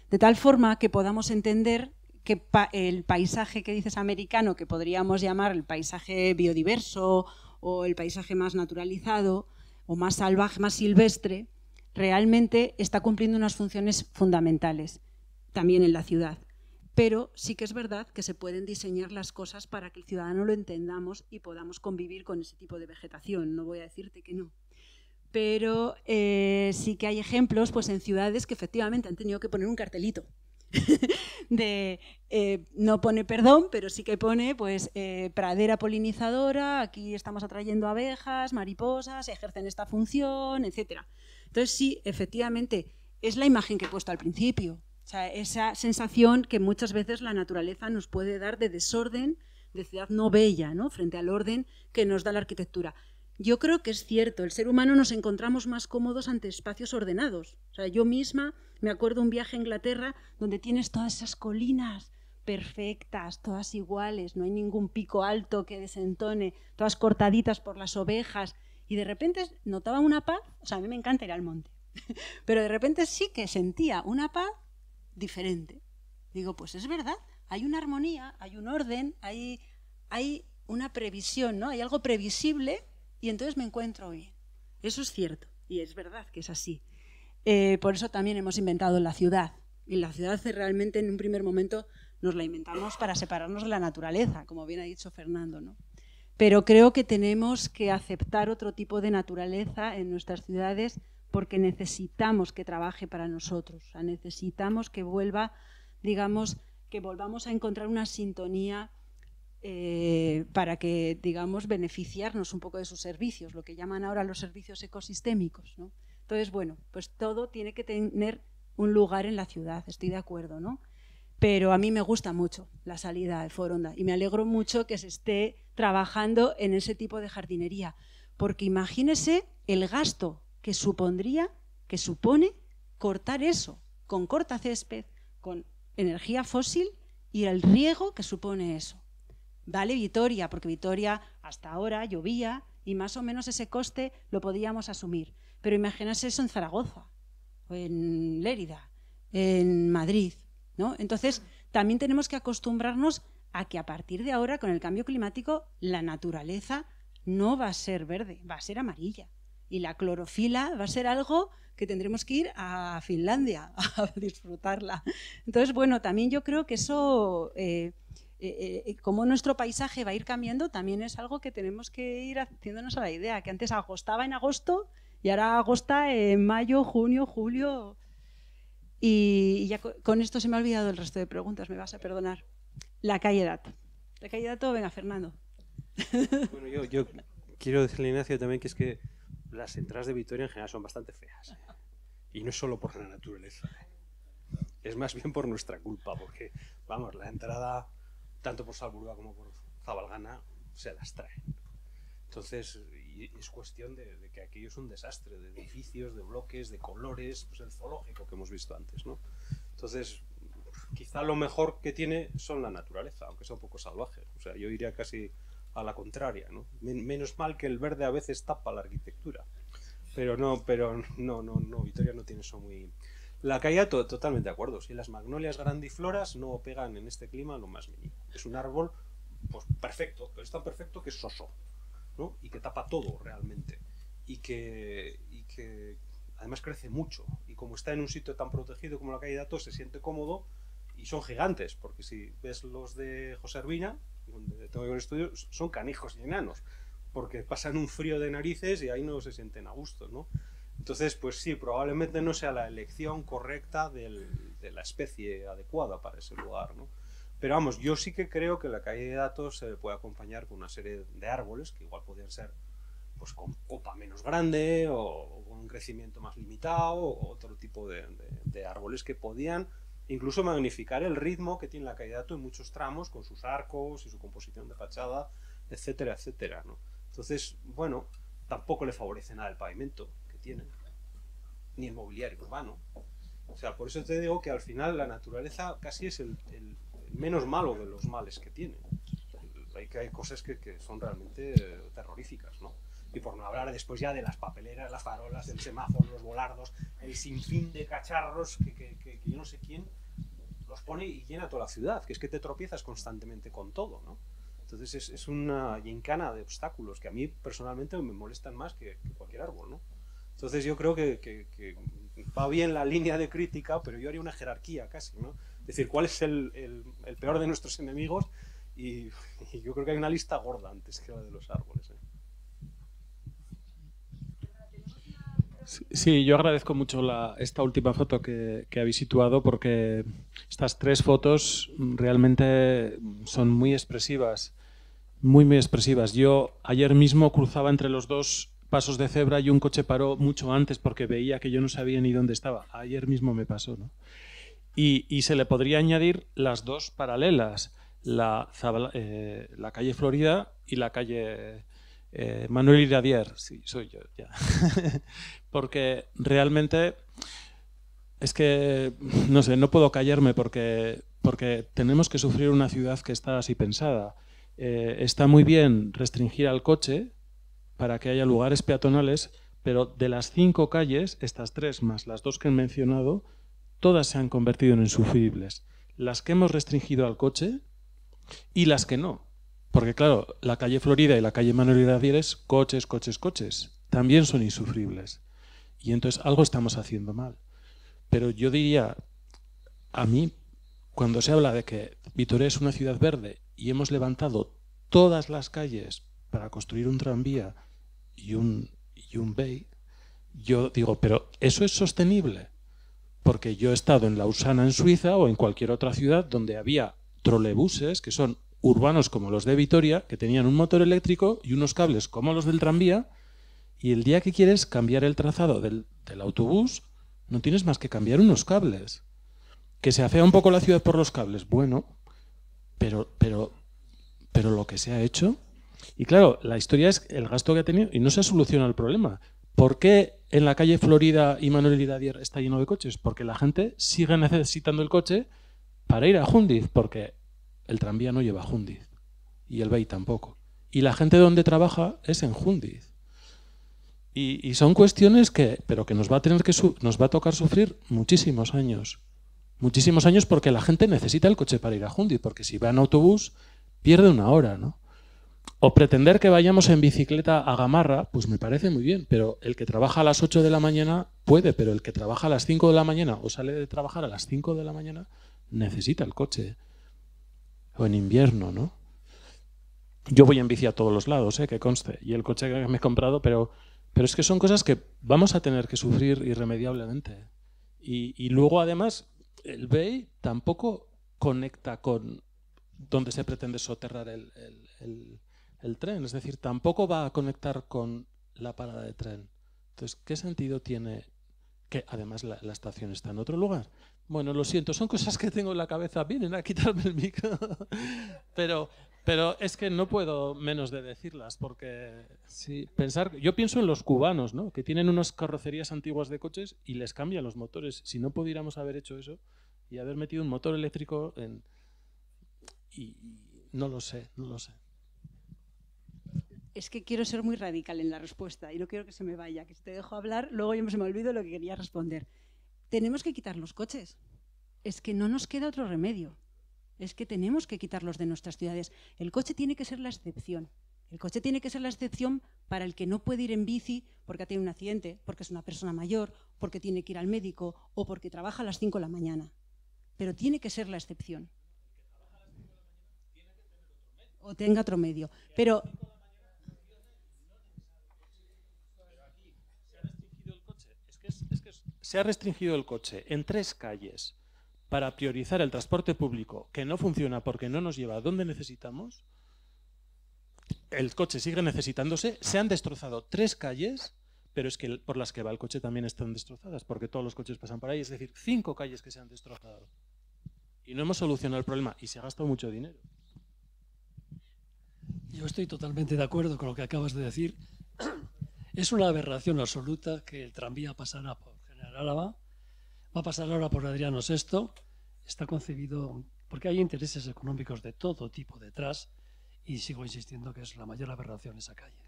De tal forma que podamos entender que el paisaje que dices americano, que podríamos llamar el paisaje biodiverso o el paisaje más naturalizado o más salvaje, más silvestre, realmente está cumpliendo unas funciones fundamentales también en la ciudad. Pero sí que es verdad que se pueden diseñar las cosas para que el ciudadano lo entendamos y podamos convivir con ese tipo de vegetación. No voy a decirte que no. Pero eh, sí que hay ejemplos pues, en ciudades que efectivamente han tenido que poner un cartelito de eh, no pone perdón, pero sí que pone pues eh, pradera polinizadora, aquí estamos atrayendo abejas, mariposas, ejercen esta función, etcétera. Entonces sí, efectivamente, es la imagen que he puesto al principio. Esa sensación que muchas veces la naturaleza nos puede dar de desorden, de ciudad no bella, ¿no? frente al orden que nos da la arquitectura. Yo creo que es cierto, el ser humano nos encontramos más cómodos ante espacios ordenados. O sea, yo misma me acuerdo un viaje a Inglaterra donde tienes todas esas colinas perfectas, todas iguales, no hay ningún pico alto que desentone, todas cortaditas por las ovejas, y de repente notaba una paz, o sea, a mí me encanta ir al monte, pero de repente sí que sentía una paz diferente. Digo, pues es verdad, hay una armonía, hay un orden, hay, hay una previsión, ¿no? Hay algo previsible y entonces me encuentro bien. Eso es cierto y es verdad que es así. Eh, por eso también hemos inventado la ciudad. Y la ciudad realmente en un primer momento nos la inventamos para separarnos de la naturaleza, como bien ha dicho Fernando. ¿no? Pero creo que tenemos que aceptar otro tipo de naturaleza en nuestras ciudades porque necesitamos que trabaje para nosotros. necesitamos que vuelva, digamos, que volvamos a encontrar una sintonía eh, para que, digamos, beneficiarnos un poco de sus servicios, lo que llaman ahora los servicios ecosistémicos. Entonces, bueno, pues todo tiene que tener un lugar en la ciudad, estoy de acuerdo, ¿no? Pero a mí me gusta mucho la salida de Foronda y me alegro mucho que se esté trabajando en ese tipo de jardinería, porque imagínese el gasto que supondría, que supone cortar eso, con corta césped, con energía fósil y el riego que supone eso. Vale Vitoria, porque Vitoria hasta ahora llovía y más o menos ese coste lo podíamos asumir. Pero imagínense eso en Zaragoza, o en Lérida, en Madrid. ¿no? Entonces, también tenemos que acostumbrarnos a que a partir de ahora, con el cambio climático, la naturaleza no va a ser verde, va a ser amarilla. Y la clorofila va a ser algo que tendremos que ir a Finlandia a disfrutarla. Entonces, bueno, también yo creo que eso eh, eh, eh, como nuestro paisaje va a ir cambiando, también es algo que tenemos que ir haciéndonos a la idea, que antes agostaba en agosto y ahora agosta en mayo, junio, julio. Y ya con esto se me ha olvidado el resto de preguntas, me vas a perdonar. La calle Dato. La calle Dato, venga, Fernando. Bueno, yo, quiero decirle Ignacio también que es que las entradas de Vitoria en general son bastante feas. ¿eh? Y no es solo por la naturaleza. Es más bien por nuestra culpa, porque, vamos, la entrada tanto por Salburga como por Zabalgana, se las traen. Entonces, es cuestión de, que aquello es un desastre, de edificios, de bloques, de colores, pues el zoológico que hemos visto antes, ¿no? Entonces, quizá lo mejor que tiene son la naturaleza, aunque sea un poco salvaje. O sea, yo iría casi a la contraria, ¿no? menos mal que el verde a veces tapa la arquitectura. Pero no, pero no, no, no, Vitoria no tiene eso muy, la caída, totalmente de acuerdo. Si las magnolias grandifloras no pegan en este clima lo más mínimo. Es un árbol pues, perfecto, pero es tan perfecto que es soso. ¿no? Y que tapa todo realmente. Y que, y que además crece mucho. Y como está en un sitio tan protegido como la calle de se siente cómodo y son gigantes. Porque si ves los de José Arbina, donde tengo el estudio, son canijos y enanos. Porque pasan un frío de narices y ahí no se sienten a gusto. ¿no? Entonces, pues sí, probablemente no sea la elección correcta de la especie adecuada para ese lugar, ¿no? Pero vamos, yo sí que creo que la calle de datos se puede acompañar con una serie de árboles que igual podrían ser pues con copa menos grande o, con un crecimiento más limitado o otro tipo de, árboles que podían incluso magnificar el ritmo que tiene la datos en muchos tramos con sus arcos y su composición de fachada, etcétera, etcétera, ¿no? Entonces, bueno, tampoco le favorece nada el pavimento tienen, ni el mobiliario urbano. O sea, por eso te digo que al final la naturaleza casi es el, menos malo de los males que tiene. Hay, que hay cosas que, que son realmente terroríficas, ¿no? Y por no hablar después ya de las papeleras, las farolas, del semáforo, los volardos, el sinfín de cacharros que, que, que, yo no sé quién los pone y llena toda la ciudad, que es que te tropiezas constantemente con todo, ¿no? Entonces es, es una gincana de obstáculos que a mí personalmente me molestan más que, cualquier árbol, ¿no? Entonces yo creo que, va bien la línea de crítica, pero yo haría una jerarquía casi, ¿no? Es decir, ¿cuál es el, peor de nuestros enemigos? Y, yo creo que hay una lista gorda antes que la de los árboles. ¿eh? Sí, yo agradezco mucho esta última foto que, habéis situado porque estas tres fotos realmente son muy expresivas, muy, muy expresivas. Yo ayer mismo cruzaba entre los dos pasos de cebra y un coche paró mucho antes porque veía que yo no sabía ni dónde estaba. Ayer mismo me pasó, ¿no? Y, se le podría añadir las dos paralelas, la, eh, la calle Florida y la calle eh, Manuel Iradier, sí, soy yo, ya. porque realmente es que, no sé, no puedo callarme porque, porque tenemos que sufrir una ciudad que está así pensada. Eh, está muy bien restringir al coche para que haya lugares peatonales, pero de las cinco calles, estas tres más las dos que he mencionado, todas se han convertido en insufribles. Las que hemos restringido al coche y las que no. Porque claro, la calle Florida y la calle Manuel Iradier coches, coches, coches. También son insufribles. Y entonces algo estamos haciendo mal. Pero yo diría, a mí, cuando se habla de que Vitoria es una ciudad verde y hemos levantado todas las calles para construir un tranvía y un, y un bay, yo digo, pero ¿eso es sostenible? Porque yo he estado en Lausana, en Suiza, o en cualquier otra ciudad donde había trolebuses, que son urbanos como los de Vitoria, que tenían un motor eléctrico y unos cables como los del tranvía, y el día que quieres cambiar el trazado del, autobús, no tienes más que cambiar unos cables. Que se afea un poco la ciudad por los cables, bueno, pero, pero, pero lo que se ha hecho. Y claro, la historia es el gasto que ha tenido y no se ha solucionado el problema. ¿Por qué en la calle Florida y Manuel Iradier está lleno de coches? Porque la gente sigue necesitando el coche para ir a Jundiz, porque el tranvía no lleva Jundiz y el BEI tampoco. Y la gente donde trabaja es en Jundiz. Y, son cuestiones que, pero que nos va a tener que nos va a tocar sufrir muchísimos años. Muchísimos años porque la gente necesita el coche para ir a Jundiz, porque si va en autobús pierde una hora, ¿no? O pretender que vayamos en bicicleta a Gamarra, pues me parece muy bien, pero el que trabaja a las 8 de la mañana puede, pero el que trabaja a las 5 de la mañana o sale de trabajar a las 5 de la mañana necesita el coche en invierno, ¿no? Yo voy en bici a todos los lados, ¿eh? que conste, y el coche que me he comprado, pero, pero es que son cosas que vamos a tener que sufrir irremediablemente. Y, luego, además, el BEI tampoco conecta con donde se pretende soterrar el, tren, es decir, tampoco va a conectar con la parada de tren. Entonces, ¿qué sentido tiene que además la estación está en otro lugar? Bueno, lo siento, son cosas que tengo en la cabeza. Vienen a quitarme el micro. pero, pero es que no puedo menos de decirlas, porque sí, pensar, yo pienso en los cubanos, ¿no? que tienen unas carrocerías antiguas de coches y les cambian los motores. Si no pudiéramos haber hecho eso y haber metido un motor eléctrico en... Y, no lo sé, no lo sé. Es que quiero ser muy radical en la respuesta y no quiero que se me vaya, que si te dejo hablar, luego yo me se me olvido lo que quería responder tenemos que quitar los coches. Es que no nos queda otro remedio. Es que tenemos que quitarlos de nuestras ciudades. El coche tiene que ser la excepción. El coche tiene que ser la excepción para el que no puede ir en bici porque ha tenido un accidente, porque es una persona mayor, porque tiene que ir al médico o porque trabaja a las 5 de la mañana. Pero tiene que ser la excepción. O tenga otro medio. Pero se ha restringido el coche en tres calles para priorizar el transporte público que no funciona porque no nos lleva a donde necesitamos, el coche sigue necesitándose, se han destrozado tres calles, pero es que por las que va el coche también están destrozadas, porque todos los coches pasan por ahí, es decir, cinco calles que se han destrozado. Y no hemos solucionado el problema y se ha gastado mucho dinero. Yo estoy totalmente de acuerdo con lo que acabas de decir. Es una aberración absoluta que el tranvía pasara por Álava, va a pasar ahora por Adriano VI, está concebido porque hay intereses económicos de todo tipo detrás y sigo insistiendo que es la mayor aberración esa calle.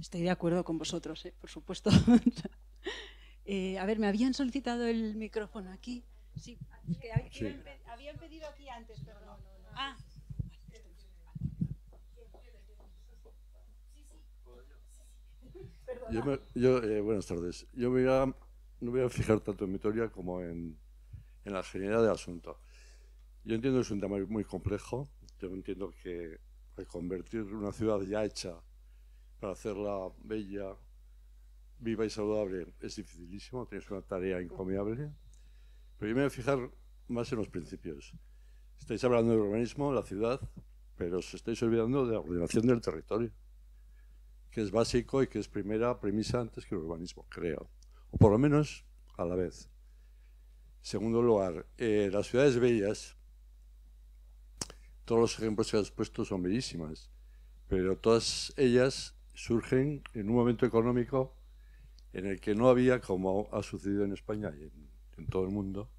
Estoy de acuerdo con vosotros, ¿eh? por supuesto. Eh, a ver, me habían solicitado el micrófono aquí. Sí, que habían, pedido aquí antes, perdón. Ah, Yo, yo eh, buenas tardes. Yo voy a, no voy a fijar tanto en Vitoria como en, la generalidad del asunto. Yo entiendo que es un tema muy complejo. Yo entiendo que convertir una ciudad ya hecha para hacerla bella, viva y saludable es dificilísimo. Tienes una tarea encomiable. Pero yo me voy a fijar más en los principios. Estáis hablando de urbanismo, la ciudad, pero os estáis olvidando de la ordenación del territorio, que es básico y que es primera premisa antes que el urbanismo, creo. O por lo menos a la vez. Segundo lugar, eh, las ciudades bellas, todos los ejemplos que has puesto son bellísimas, pero todas ellas surgen en un momento económico en el que no había, como ha sucedido en España y en, todo el mundo,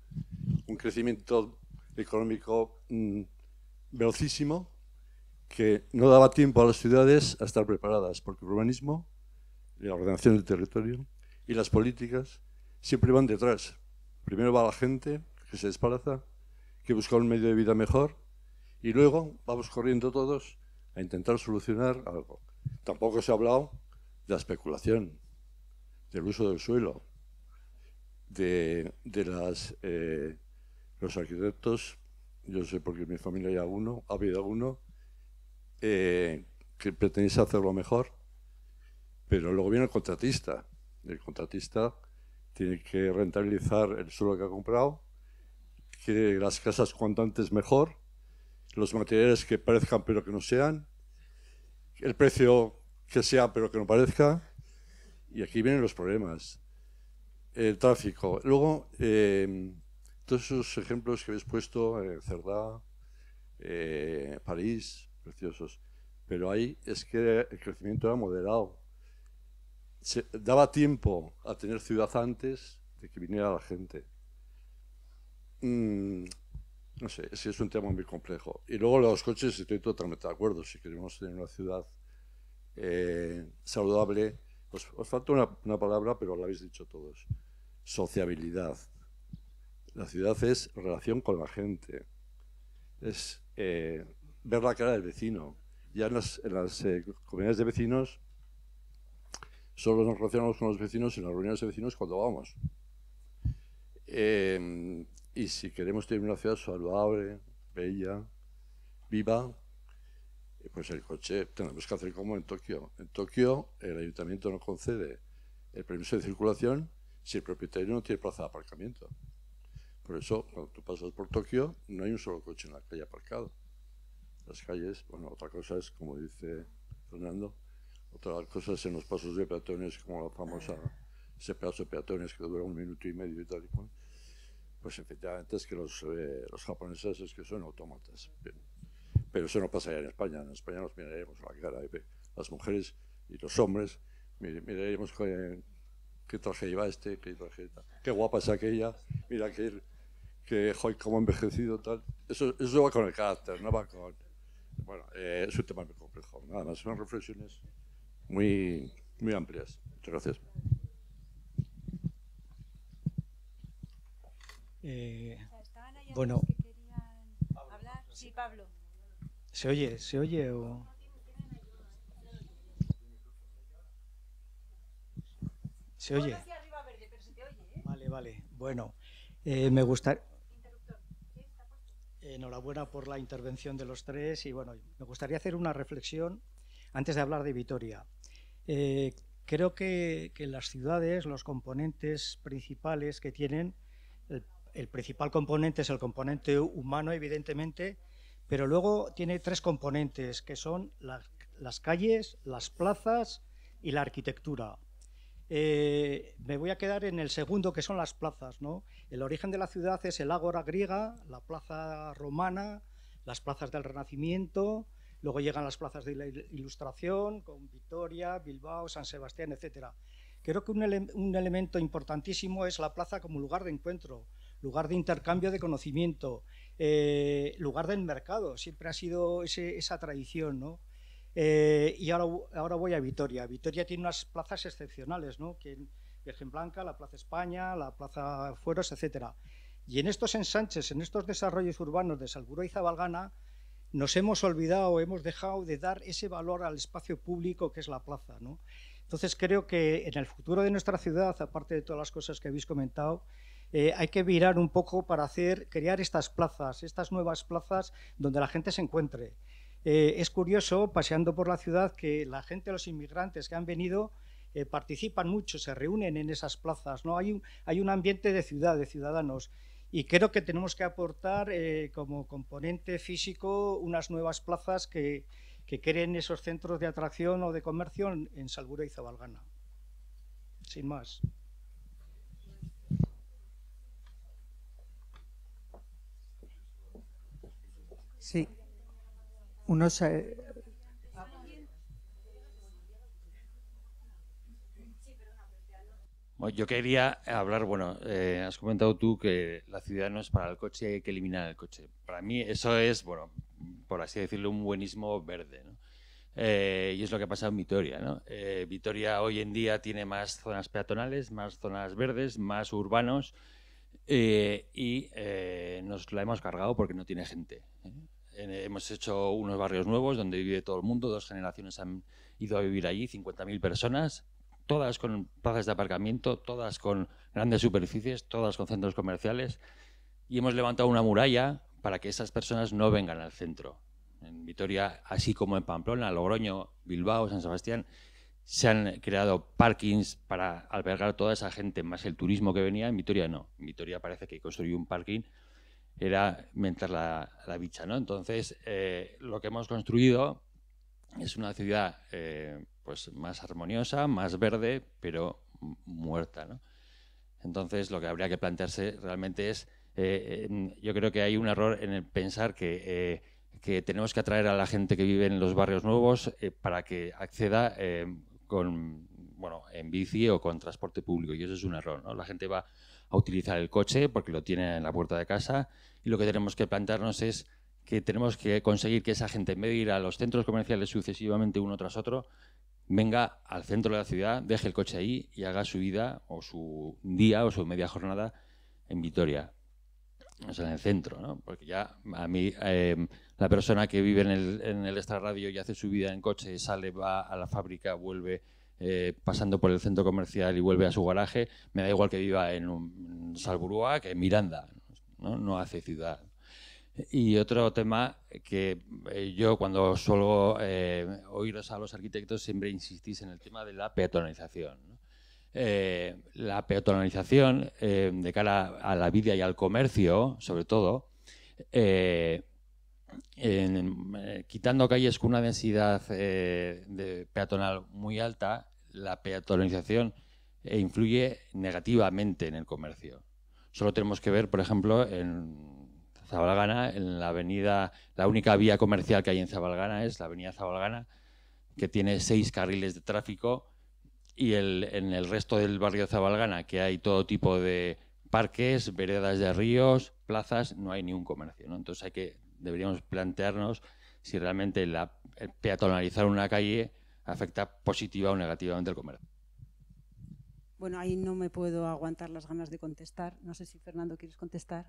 un crecimiento económico mm, velocísimo que no daba tiempo a las ciudades a estar preparadas, porque el urbanismo, la ordenación del territorio y las políticas siempre van detrás. Primero va la gente que se desplaza, que busca un medio de vida mejor, y luego vamos corriendo todos a intentar solucionar algo. Tampoco se ha hablado de la especulación, del uso del suelo, de, las, eh, los arquitectos, yo sé porque en mi familia hay alguno, ha habido alguno, eh, que pretendéis hacerlo mejor, pero luego viene el contratista. El contratista tiene que rentabilizar el suelo que ha comprado, quiere las casas cuanto antes mejor, los materiales que parezcan pero que no sean, el precio que sea pero que no parezca, y aquí vienen los problemas. El tráfico. Luego, eh, todos esos ejemplos que habéis puesto, eh, Cerdá, eh, París, preciosos, pero ahí es que el crecimiento era moderado daba tiempo a tener ciudad antes de que viniera la gente. Mm, no sé, ese es un tema muy complejo. Y luego los coches, estoy totalmente de acuerdo. Si queremos tener una ciudad eh, saludable, os falta una, una, palabra, pero la habéis dicho todos. Sociabilidad. La ciudad es relación con la gente. Es eh, ver la cara del vecino. Ya en las, en eh, comunidades de vecinos Solo nos relacionamos con los vecinos en las reuniones de vecinos cuando vamos. Eh, y si queremos tener una ciudad saludable, bella, viva, eh, pues el coche tenemos que hacer como en Tokio. En Tokio el ayuntamiento no concede el permiso de circulación si el propietario no tiene plaza de aparcamiento. Por eso, cuando tú pasas por Tokio, no hay un solo coche en la calle aparcado. Las calles, bueno, otra cosa es, como dice Fernando, otras cosas en los pasos de peatones, como la famosa, ese paso de peatones que dura un minuto y medio y tal y cual, pues efectivamente es que los, eh, los japoneses es que son autómatas. Pero eso no pasa ya en España. En España nos miraremos la cara. las mujeres y los hombres miraremos qué, qué traje lleva este, qué traje qué guapa es aquella, mira que, que joy, cómo envejecido tal. Eso, eso va con el carácter, no va con... Bueno, eh, es un tema muy complejo. Nada más, son reflexiones muy, muy amplias. Muchas gracias. Eh, bueno. Sí, Pablo. ¿Se oye? ¿Se oye o...? ¿Se oye? Vale, vale. Bueno, eh, me gustaría... Enhorabuena por la intervención de los tres y bueno, me gustaría hacer una reflexión antes de hablar de Vitoria. Eh, creo que, en las ciudades los componentes principales que tienen, el, principal componente es el componente humano, evidentemente, pero luego tiene tres componentes, que son las calles, las plazas y la arquitectura. Eh, me voy a quedar en el segundo, que son las plazas. ¿no? El origen de la ciudad es el ágora griega, la plaza romana, las plazas del Renacimiento, Luego llegan las plazas de la Ilustración, con Vitoria, Bilbao, San Sebastián, etc. Creo que un, elemento importantísimo es la plaza como lugar de encuentro, lugar de intercambio de conocimiento, eh, lugar del mercado. Siempre ha sido esa tradición, ¿no? Eh, y ahora, ahora voy a Vitoria. Vitoria tiene unas plazas excepcionales, ¿no? Virgen Blanca, la Plaza España, la Plaza Fueros, etc. Y en estos ensanches, en estos desarrollos urbanos de Salburó y Zabalgana, nos hemos olvidado, hemos dejado de dar ese valor al espacio público que es la plaza. ¿no? Entonces creo que en el futuro de nuestra ciudad, aparte de todas las cosas que habéis comentado, eh, hay que virar un poco para hacer, crear estas plazas, estas nuevas plazas donde la gente se encuentre. Eh, es curioso, paseando por la ciudad, que la gente, los inmigrantes que han venido, eh, participan mucho, se reúnen en esas plazas. ¿no? Hay, un, ambiente de ciudad, de ciudadanos. Y creo que tenemos que aportar como componente físico unas nuevas plazas que, que creen esos centros de atracción o de comercio en Salgura y Zabalgana. Sin más. Sí. Unos. yo quería hablar, bueno, eh, has comentado tú que la ciudad no es para el coche, hay que eliminar el coche. Para mí eso es, bueno, por así decirlo, un buenismo verde, ¿no? Eh, y es lo que ha pasado en Vitoria. ¿no? Eh, Vitoria hoy en día tiene más zonas peatonales, más zonas verdes, más urbanos y nos la hemos cargado porque no tiene gente hemos hecho unos barrios nuevos donde vive todo el mundo, dos generaciones han ido a vivir allí, 50.000 personas, todas con plazas de aparcamiento, todas con grandes superficies, todas con centros comerciales, y hemos levantado una muralla para que esas personas no vengan al centro. En Vitoria, así como en Pamplona, Logroño, Bilbao, San Sebastián, se han creado parkings para albergar toda esa gente, más el turismo que venía. En Vitoria no. En Vitoria parece que construyó un parking era mientras la, la bicha, ¿no? Entonces, eh, lo que hemos construido es una ciudad eh, pues más armoniosa, más verde, pero muerta, ¿no? Entonces, lo que habría que plantearse realmente es, eh, yo creo que hay un error en el pensar que, que, tenemos que atraer a la gente que vive en los barrios nuevos para que acceda con, bueno, en bici o con transporte público, y eso es un error, ¿no? La gente va a utilizar el coche porque lo tiene en la puerta de casa y lo que tenemos que plantearnos es que tenemos que conseguir que esa gente, en vez de ir a los centros comerciales sucesivamente uno tras otro, venga al centro de la ciudad, deje el coche ahí y haga su vida o su día o su media jornada en Vitoria. O sea, en el centro, ¿no? Porque ya a mí, em, la persona que vive en el, en el extrarradio y hace su vida en coche, sale, va a la fábrica, vuelve, eh, pasando por el centro comercial y vuelve a su garaje, me da igual que viva en, un, Salburúa que en Miranda, ¿no? hace ciudad. Y otro tema que eh, yo cuando suelo eh, a los arquitectos siempre insistís en el tema de la peatonalización. la peatonalización de cara a la vida y al comercio, sobre todo, quitando calles con una densidad eh, peatonal muy alta, la peatonalización eh, influye negativamente en el comercio. Solo tenemos que ver, por ejemplo, en Zabalgana, en la avenida, la única vía comercial que hay en Zabalgana es la avenida Zabalgana, que tiene seis carriles de tráfico, y en el resto del barrio de Zabalgana, que hay todo tipo de parques, veredas de ríos, plazas, no hay ningún comercio. Entonces hay que deberíamos plantearnos si realmente la, peatonalizar una calle afecta positiva o negativamente al comercio. Bueno, ahí no me puedo aguantar las ganas de contestar. No sé si Fernando quieres contestar.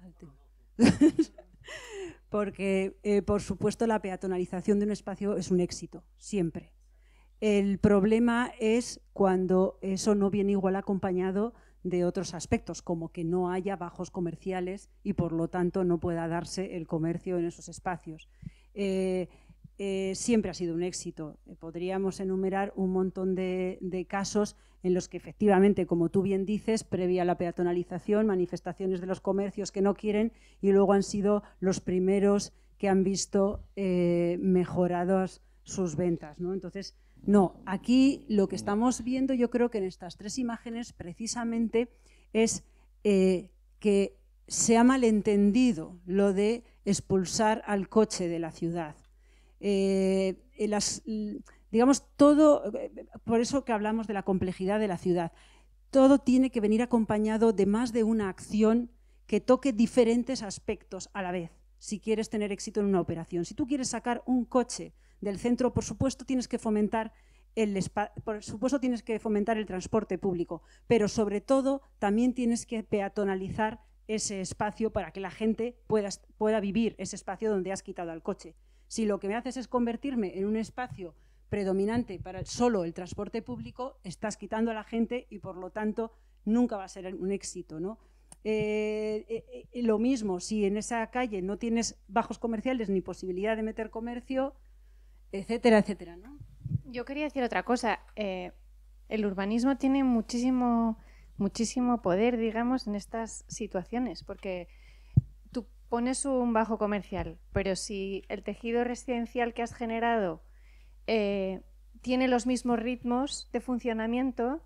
Porque, eh, por supuesto, la peatonalización de un espacio es un éxito, siempre. El problema es cuando eso no viene igual acompañado de otros aspectos, como que no haya bajos comerciales y por lo tanto no pueda darse el comercio en esos espacios. Eh, eh, siempre ha sido un éxito. Eh, podríamos enumerar un montón de, casos en los que efectivamente, como tú bien dices, previa la peatonalización, manifestaciones de los comercios que no quieren y luego han sido los primeros que han visto mejoradas sus ventas. ¿no? Entonces, no, aquí lo que estamos viendo yo creo que en estas tres imágenes precisamente es eh, que se ha malentendido lo de expulsar al coche de la ciudad. Eh, digamos, todo, por eso que hablamos de la complejidad de la ciudad, todo tiene que venir acompañado de más de una acción que toque diferentes aspectos a la vez, si quieres tener éxito en una operación. Si tú quieres sacar un coche del centro, por supuesto tienes que fomentar el por supuesto tienes que fomentar el transporte público, pero sobre todo también tienes que peatonalizar ese espacio para que la gente pueda, pueda vivir ese espacio donde has quitado al coche. Si lo que me haces es convertirme en un espacio predominante para solo el transporte público, estás quitando a la gente y por lo tanto nunca va a ser un éxito. ¿no? Eh, eh, eh, lo mismo, si en esa calle no tienes bajos comerciales ni posibilidad de meter comercio, etcétera, etcétera. ¿no? Yo quería decir otra cosa. el urbanismo tiene muchísimo, muchísimo poder, digamos, en estas situaciones, porque tú pones un bajo comercial, pero si el tejido residencial que has generado tiene los mismos ritmos de funcionamiento,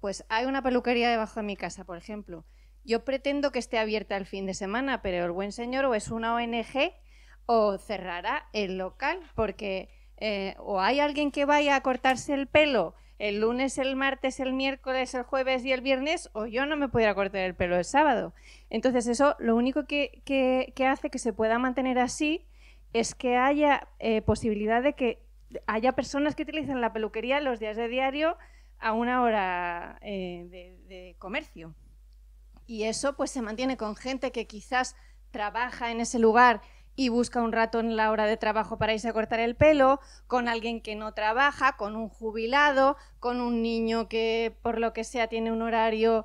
pues hay una peluquería debajo de mi casa, por ejemplo. Yo pretendo que esté abierta el fin de semana, pero el buen señor o es una ONG o cerrará el local, porque eh, o hay alguien que vaya a cortarse el pelo el lunes, el martes, el miércoles, el jueves y el viernes, o yo no me pudiera cortar el pelo el sábado. Entonces eso lo único que, hace que se pueda mantener así es que haya eh, posibilidad de que haya personas que utilicen la peluquería los días de diario a una hora eh, de, comercio. Y eso pues se mantiene con gente que quizás trabaja en ese lugar y busca un rato en la hora de trabajo para irse a cortar el pelo, con alguien que no trabaja, con un jubilado, con un niño que por lo que sea tiene un horario,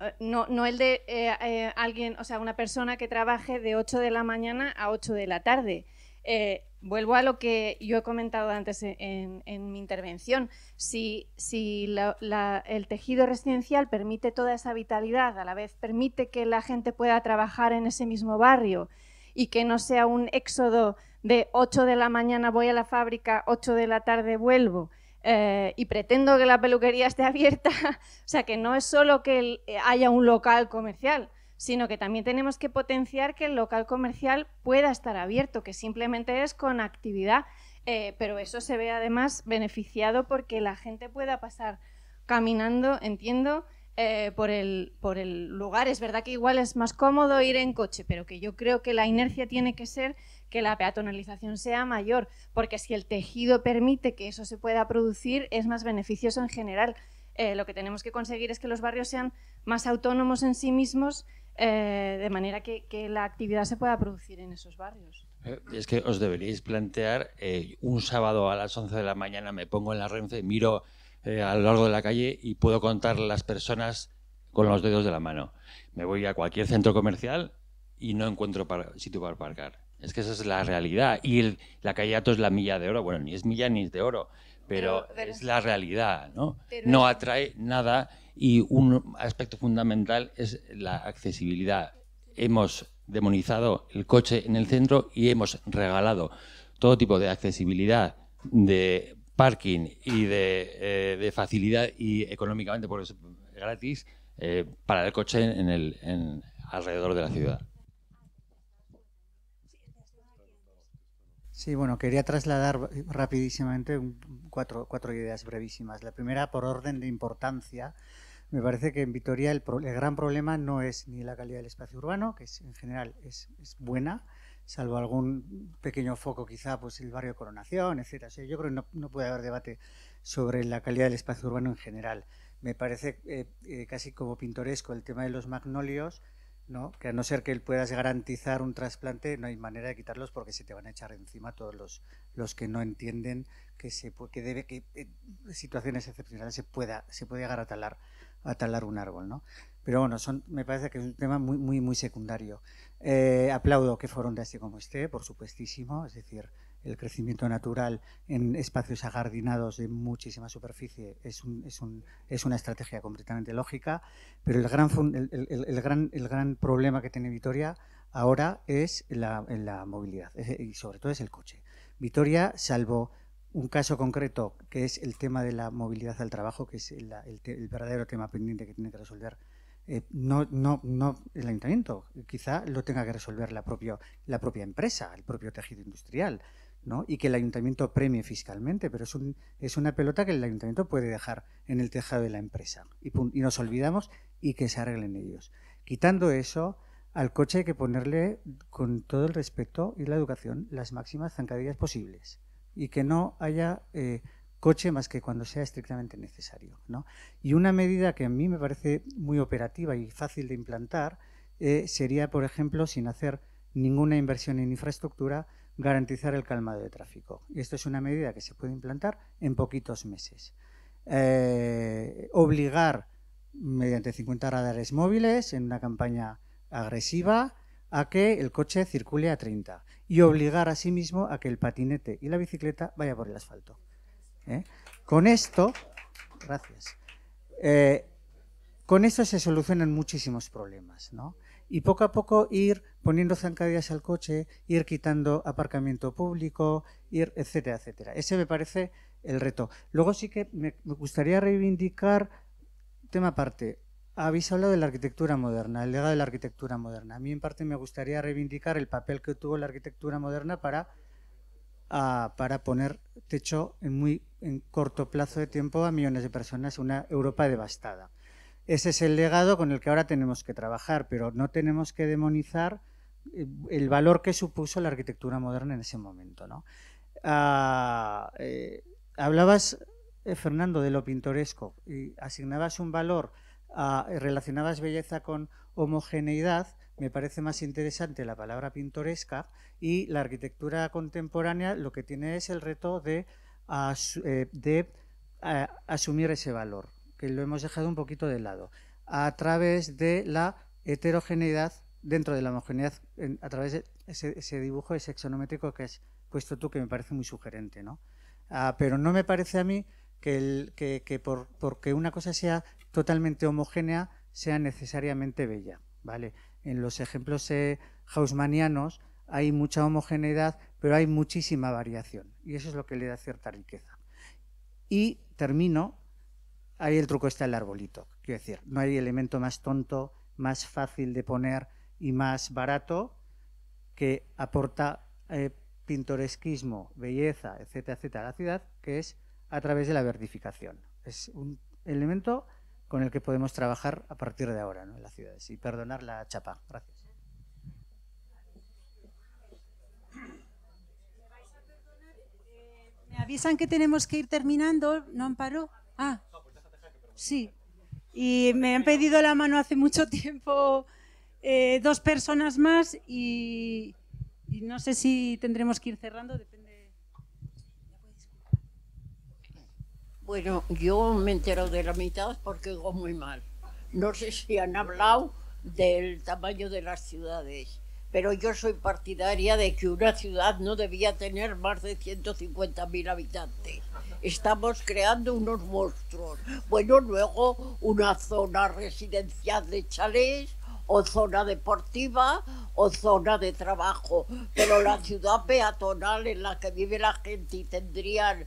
eh, no, no el de eh, alguien, o sea, una persona que trabaje de 8 de la mañana a 8 de la tarde. Vuelvo a lo que yo he comentado antes en, mi intervención. Si, el tejido residencial permite toda esa vitalidad, a la vez permite que la gente pueda trabajar en ese mismo barrio y que no sea un éxodo de 8 de la mañana voy a la fábrica, 8 de la tarde vuelvo, eh, y pretendo que la peluquería esté abierta, o sea, que no es solo que haya un local comercial, sino que también tenemos que potenciar que el local comercial pueda estar abierto, que simplemente es con actividad, eh, pero eso se ve además beneficiado porque la gente pueda pasar caminando, entiendo, eh, por, el, por el lugar. Es verdad que igual es más cómodo ir en coche, pero que yo creo que la inercia tiene que ser que la peatonalización sea mayor, porque si el tejido permite que eso se pueda producir, es más beneficioso en general. Eh, lo que tenemos que conseguir es que los barrios sean más autónomos en sí mismos eh, de manera que, la actividad se pueda producir en esos barrios. Es que os deberíais plantear, un sábado a las 11 de la mañana me pongo en la Renfe, miro a lo largo de la calle y puedo contar las personas con los dedos de la mano. Me voy a cualquier centro comercial y no encuentro sitio para aparcar. Es que esa es la realidad. Y la calle Ato es la milla de oro. Bueno, ni es milla ni es de oro, pero, es la realidad, ¿no? No atrae nada y un aspecto fundamental es la accesibilidad. Hemos demonizado el coche en el centro y hemos regalado todo tipo de accesibilidad, de parking y de, eh, facilidad y económicamente por eso, gratis eh, para el coche en el, alrededor de la ciudad. Sí, bueno, quería trasladar rapidísimamente cuatro, cuatro ideas brevísimas. La primera, por orden de importancia, me parece que en Vitoria el, gran problema no es ni la calidad del espacio urbano, que en general es, buena, salvo algún pequeño foco quizá, pues el barrio Coronación, etcétera. yo creo que no, puede haber debate sobre la calidad del espacio urbano en general. Me parece eh, eh, casi como pintoresco el tema de los magnolios, ¿no? que a no ser que puedas garantizar un trasplante, no hay manera de quitarlos porque se te van a echar encima todos los, los que no entienden que se que debe que en situaciones excepcionales se pueda se puede llegar a talar a talar un árbol, ¿no? Pero bueno, me parece que es un tema muy, muy, muy secundario. Eh, aplaudo que fueron de este como esté, por supuestísimo, es decir, el crecimiento natural en espacios agardinados de muchísima superficie es, un, es, un, es una estrategia completamente lógica, pero el gran, el, el, gran, el gran problema que tiene Vitoria ahora es la, la movilidad, y sobre todo es el coche. Vitoria, salvo un caso concreto que es el tema de la movilidad al trabajo, que es el, verdadero tema pendiente que tiene que resolver. Eh, no, no, no el ayuntamiento, quizá lo tenga que resolver la, propia la propia empresa, el propio tejido industrial, ¿no? y que el ayuntamiento premie fiscalmente, pero es, un, es una pelota que el ayuntamiento puede dejar en el tejado de la empresa y, y nos olvidamos y que se arreglen ellos. Quitando eso, al coche hay que ponerle con todo el respeto y la educación las máximas zancadillas posibles y que no haya eh, coche más que cuando sea estrictamente necesario. ¿no? Y una medida que a mí me parece muy operativa y fácil de implantar eh, sería, por ejemplo, sin hacer ninguna inversión en infraestructura, garantizar el calmado de tráfico. Y esto es una medida que se puede implantar en poquitos meses. Eh, obligar mediante 50 radares móviles en una campaña agresiva a que el coche circule a 30 y obligar a sí a que el patinete y la bicicleta vaya por el asfalto. ¿Eh? Con esto, gracias, eh, con se solucionan muchísimos problemas, ¿no? Y poco a poco ir poniendo zancadillas al coche, ir quitando aparcamiento público, ir, etcétera, etcétera. Ese me parece el reto. Luego sí que me, gustaría reivindicar, tema aparte, habéis hablado de la arquitectura moderna, el legado de la arquitectura moderna. A mí en parte me gustaría reivindicar el papel que tuvo la arquitectura moderna para, para poner techo en muy en corto plazo de tiempo a millones de personas, una Europa devastada. Ese es el legado con el que ahora tenemos que trabajar, pero no tenemos que demonizar eh, el valor que supuso la arquitectura moderna en ese momento. ¿no? Ah, eh, hablabas, eh, Fernando, de lo pintoresco y asignabas un valor, relacionabas belleza con homogeneidad. Me parece más interesante la palabra pintoresca y la arquitectura contemporánea lo que tiene es el reto de, de asumir ese valor que lo hemos dejado un poquito de lado, a través de la heterogeneidad dentro de la homogeneidad, a través de ese, dibujo ese exonométrico que has puesto tú, que me parece muy sugerente. ¿no? Ah, pero no me parece a mí que, que por, porque una cosa sea totalmente homogénea, sea necesariamente bella. ¿vale? En los ejemplos eh, hausmannianos hay mucha homogeneidad, pero hay muchísima variación. Y eso es lo que le da cierta riqueza. Y termino ahí el truco está el arbolito. Quiero decir, no hay elemento más tonto, más fácil de poner y más barato que aporta eh, pintoresquismo, belleza, etcétera, etcétera, a la ciudad, que es a través de la vertificación. Es un elemento con el que podemos trabajar a partir de ahora en las ciudades. Y perdonar la chapa. Gracias. Me avisan que tenemos que ir terminando, ¿no, Amparo? Ah, Sí, y me han pedido la mano hace mucho tiempo eh, dos personas más y, no sé si tendremos que ir cerrando, Bueno, yo me he enterado de la mitad porque oigo muy mal. No sé si han hablado del tamaño de las ciudades, pero yo soy partidaria de que una ciudad no debía tener más de 150.000 habitantes estamos creando unos monstruos. Bueno, luego una zona residencial de chalés o zona deportiva o zona de trabajo, pero la ciudad peatonal en la que vive la gente y tendrían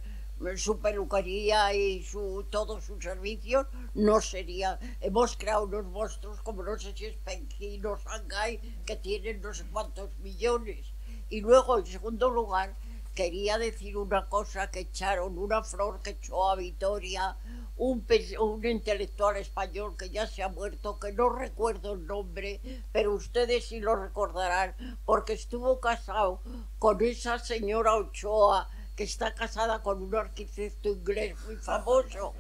su peluquería y su, todos sus servicios, no sería. Hemos creado unos monstruos como no sé si es Pekín o Shanghái, que tienen no sé cuántos millones. Y luego, en segundo lugar, quería decir una cosa que echaron, una flor que echó a Vitoria, un, un, intelectual español que ya se ha muerto, que no recuerdo el nombre, pero ustedes sí lo recordarán, porque estuvo casado con esa señora Ochoa, que está casada con un arquitecto inglés muy famoso.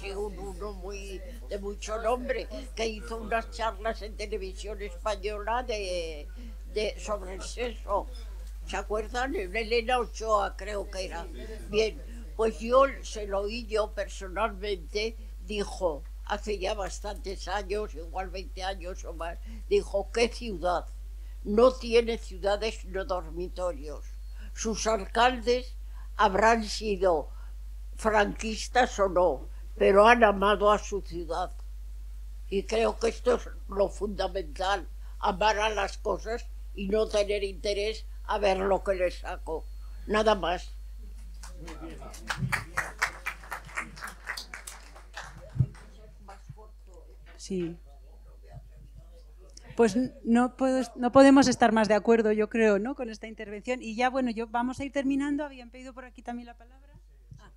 Sí, uno muy, de mucho nombre, que hizo unas charlas en televisión española de, de sobre el sexo. ¿Se acuerdan? Elena Ochoa creo que era. Bien, pues yo se lo oí yo personalmente, dijo, hace ya bastantes años, igual 20 años o más, dijo, ¿qué ciudad? No tiene ciudades no dormitorios. Sus alcaldes habrán sido franquistas o no, pero han amado a su ciudad. Y creo que esto es lo fundamental, amar a las cosas y no tener interés a ver lo que le saco. Nada más. Sí. Pues no, no podemos estar más de acuerdo, yo creo, ¿no? con esta intervención. Y ya, bueno, yo vamos a ir terminando. Habían pedido por aquí también la palabra. Ah.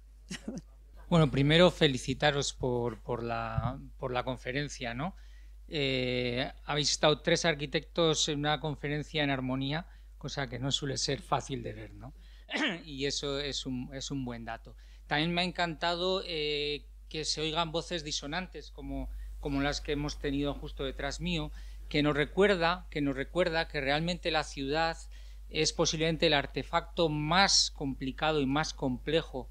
Bueno, primero felicitaros por, la, conferencia, ¿no? Eh, habéis estado tres arquitectos en una conferencia en armonía cosa que no suele ser fácil de ver, ¿no? y eso es un, buen dato. También me ha encantado eh, que se oigan voces disonantes como las que hemos tenido justo detrás mío, que nos recuerda que nos recuerda que realmente la ciudad es posiblemente el artefacto más complicado y más complejo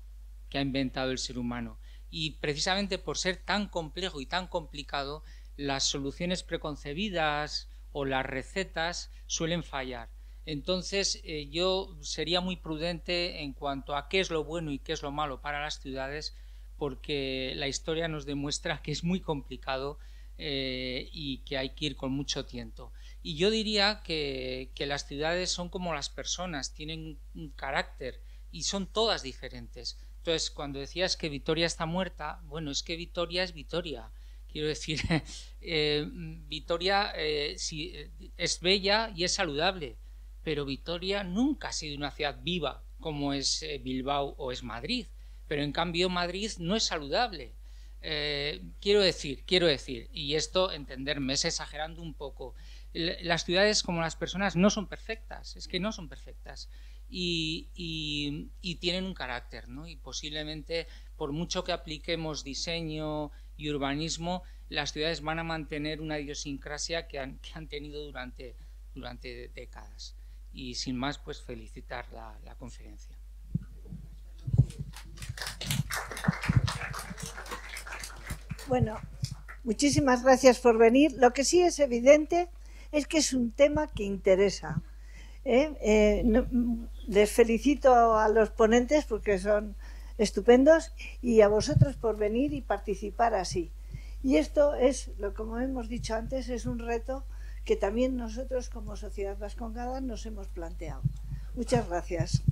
que ha inventado el ser humano. Y precisamente por ser tan complejo y tan complicado, las soluciones preconcebidas o las recetas suelen fallar. Entonces eh, yo sería muy prudente en cuanto a qué es lo bueno y qué es lo malo para las ciudades, porque la historia nos demuestra que es muy complicado eh, y que hay que ir con mucho tiento. Y yo diría que, que, las ciudades son como las personas, tienen un carácter y son todas diferentes. Entonces, cuando decías que Vitoria está muerta, bueno, es que Vitoria es Vitoria. Quiero decir, eh, Vitoria eh, sí, es bella y es saludable, pero Vitoria nunca ha sido una ciudad viva como es eh, Bilbao o es Madrid. Pero en cambio Madrid no es saludable. Eh, quiero decir, quiero decir, y esto entenderme es exagerando un poco, las ciudades como las personas no son perfectas, es que no son perfectas y, tienen un carácter, ¿no? Y posiblemente por mucho que apliquemos diseño y urbanismo, las ciudades van a mantener una idiosincrasia que han, que han tenido durante, durante décadas. Y sin más, pues felicitar la, la conferencia. Bueno, muchísimas gracias por venir. Lo que sí es evidente es que es un tema que interesa. ¿eh? Eh, les felicito a los ponentes porque son estupendos y a vosotros por venir y participar así. Y esto es, lo como hemos dicho antes, es un reto que también nosotros como Sociedad Vascongada nos hemos planteado. Muchas gracias.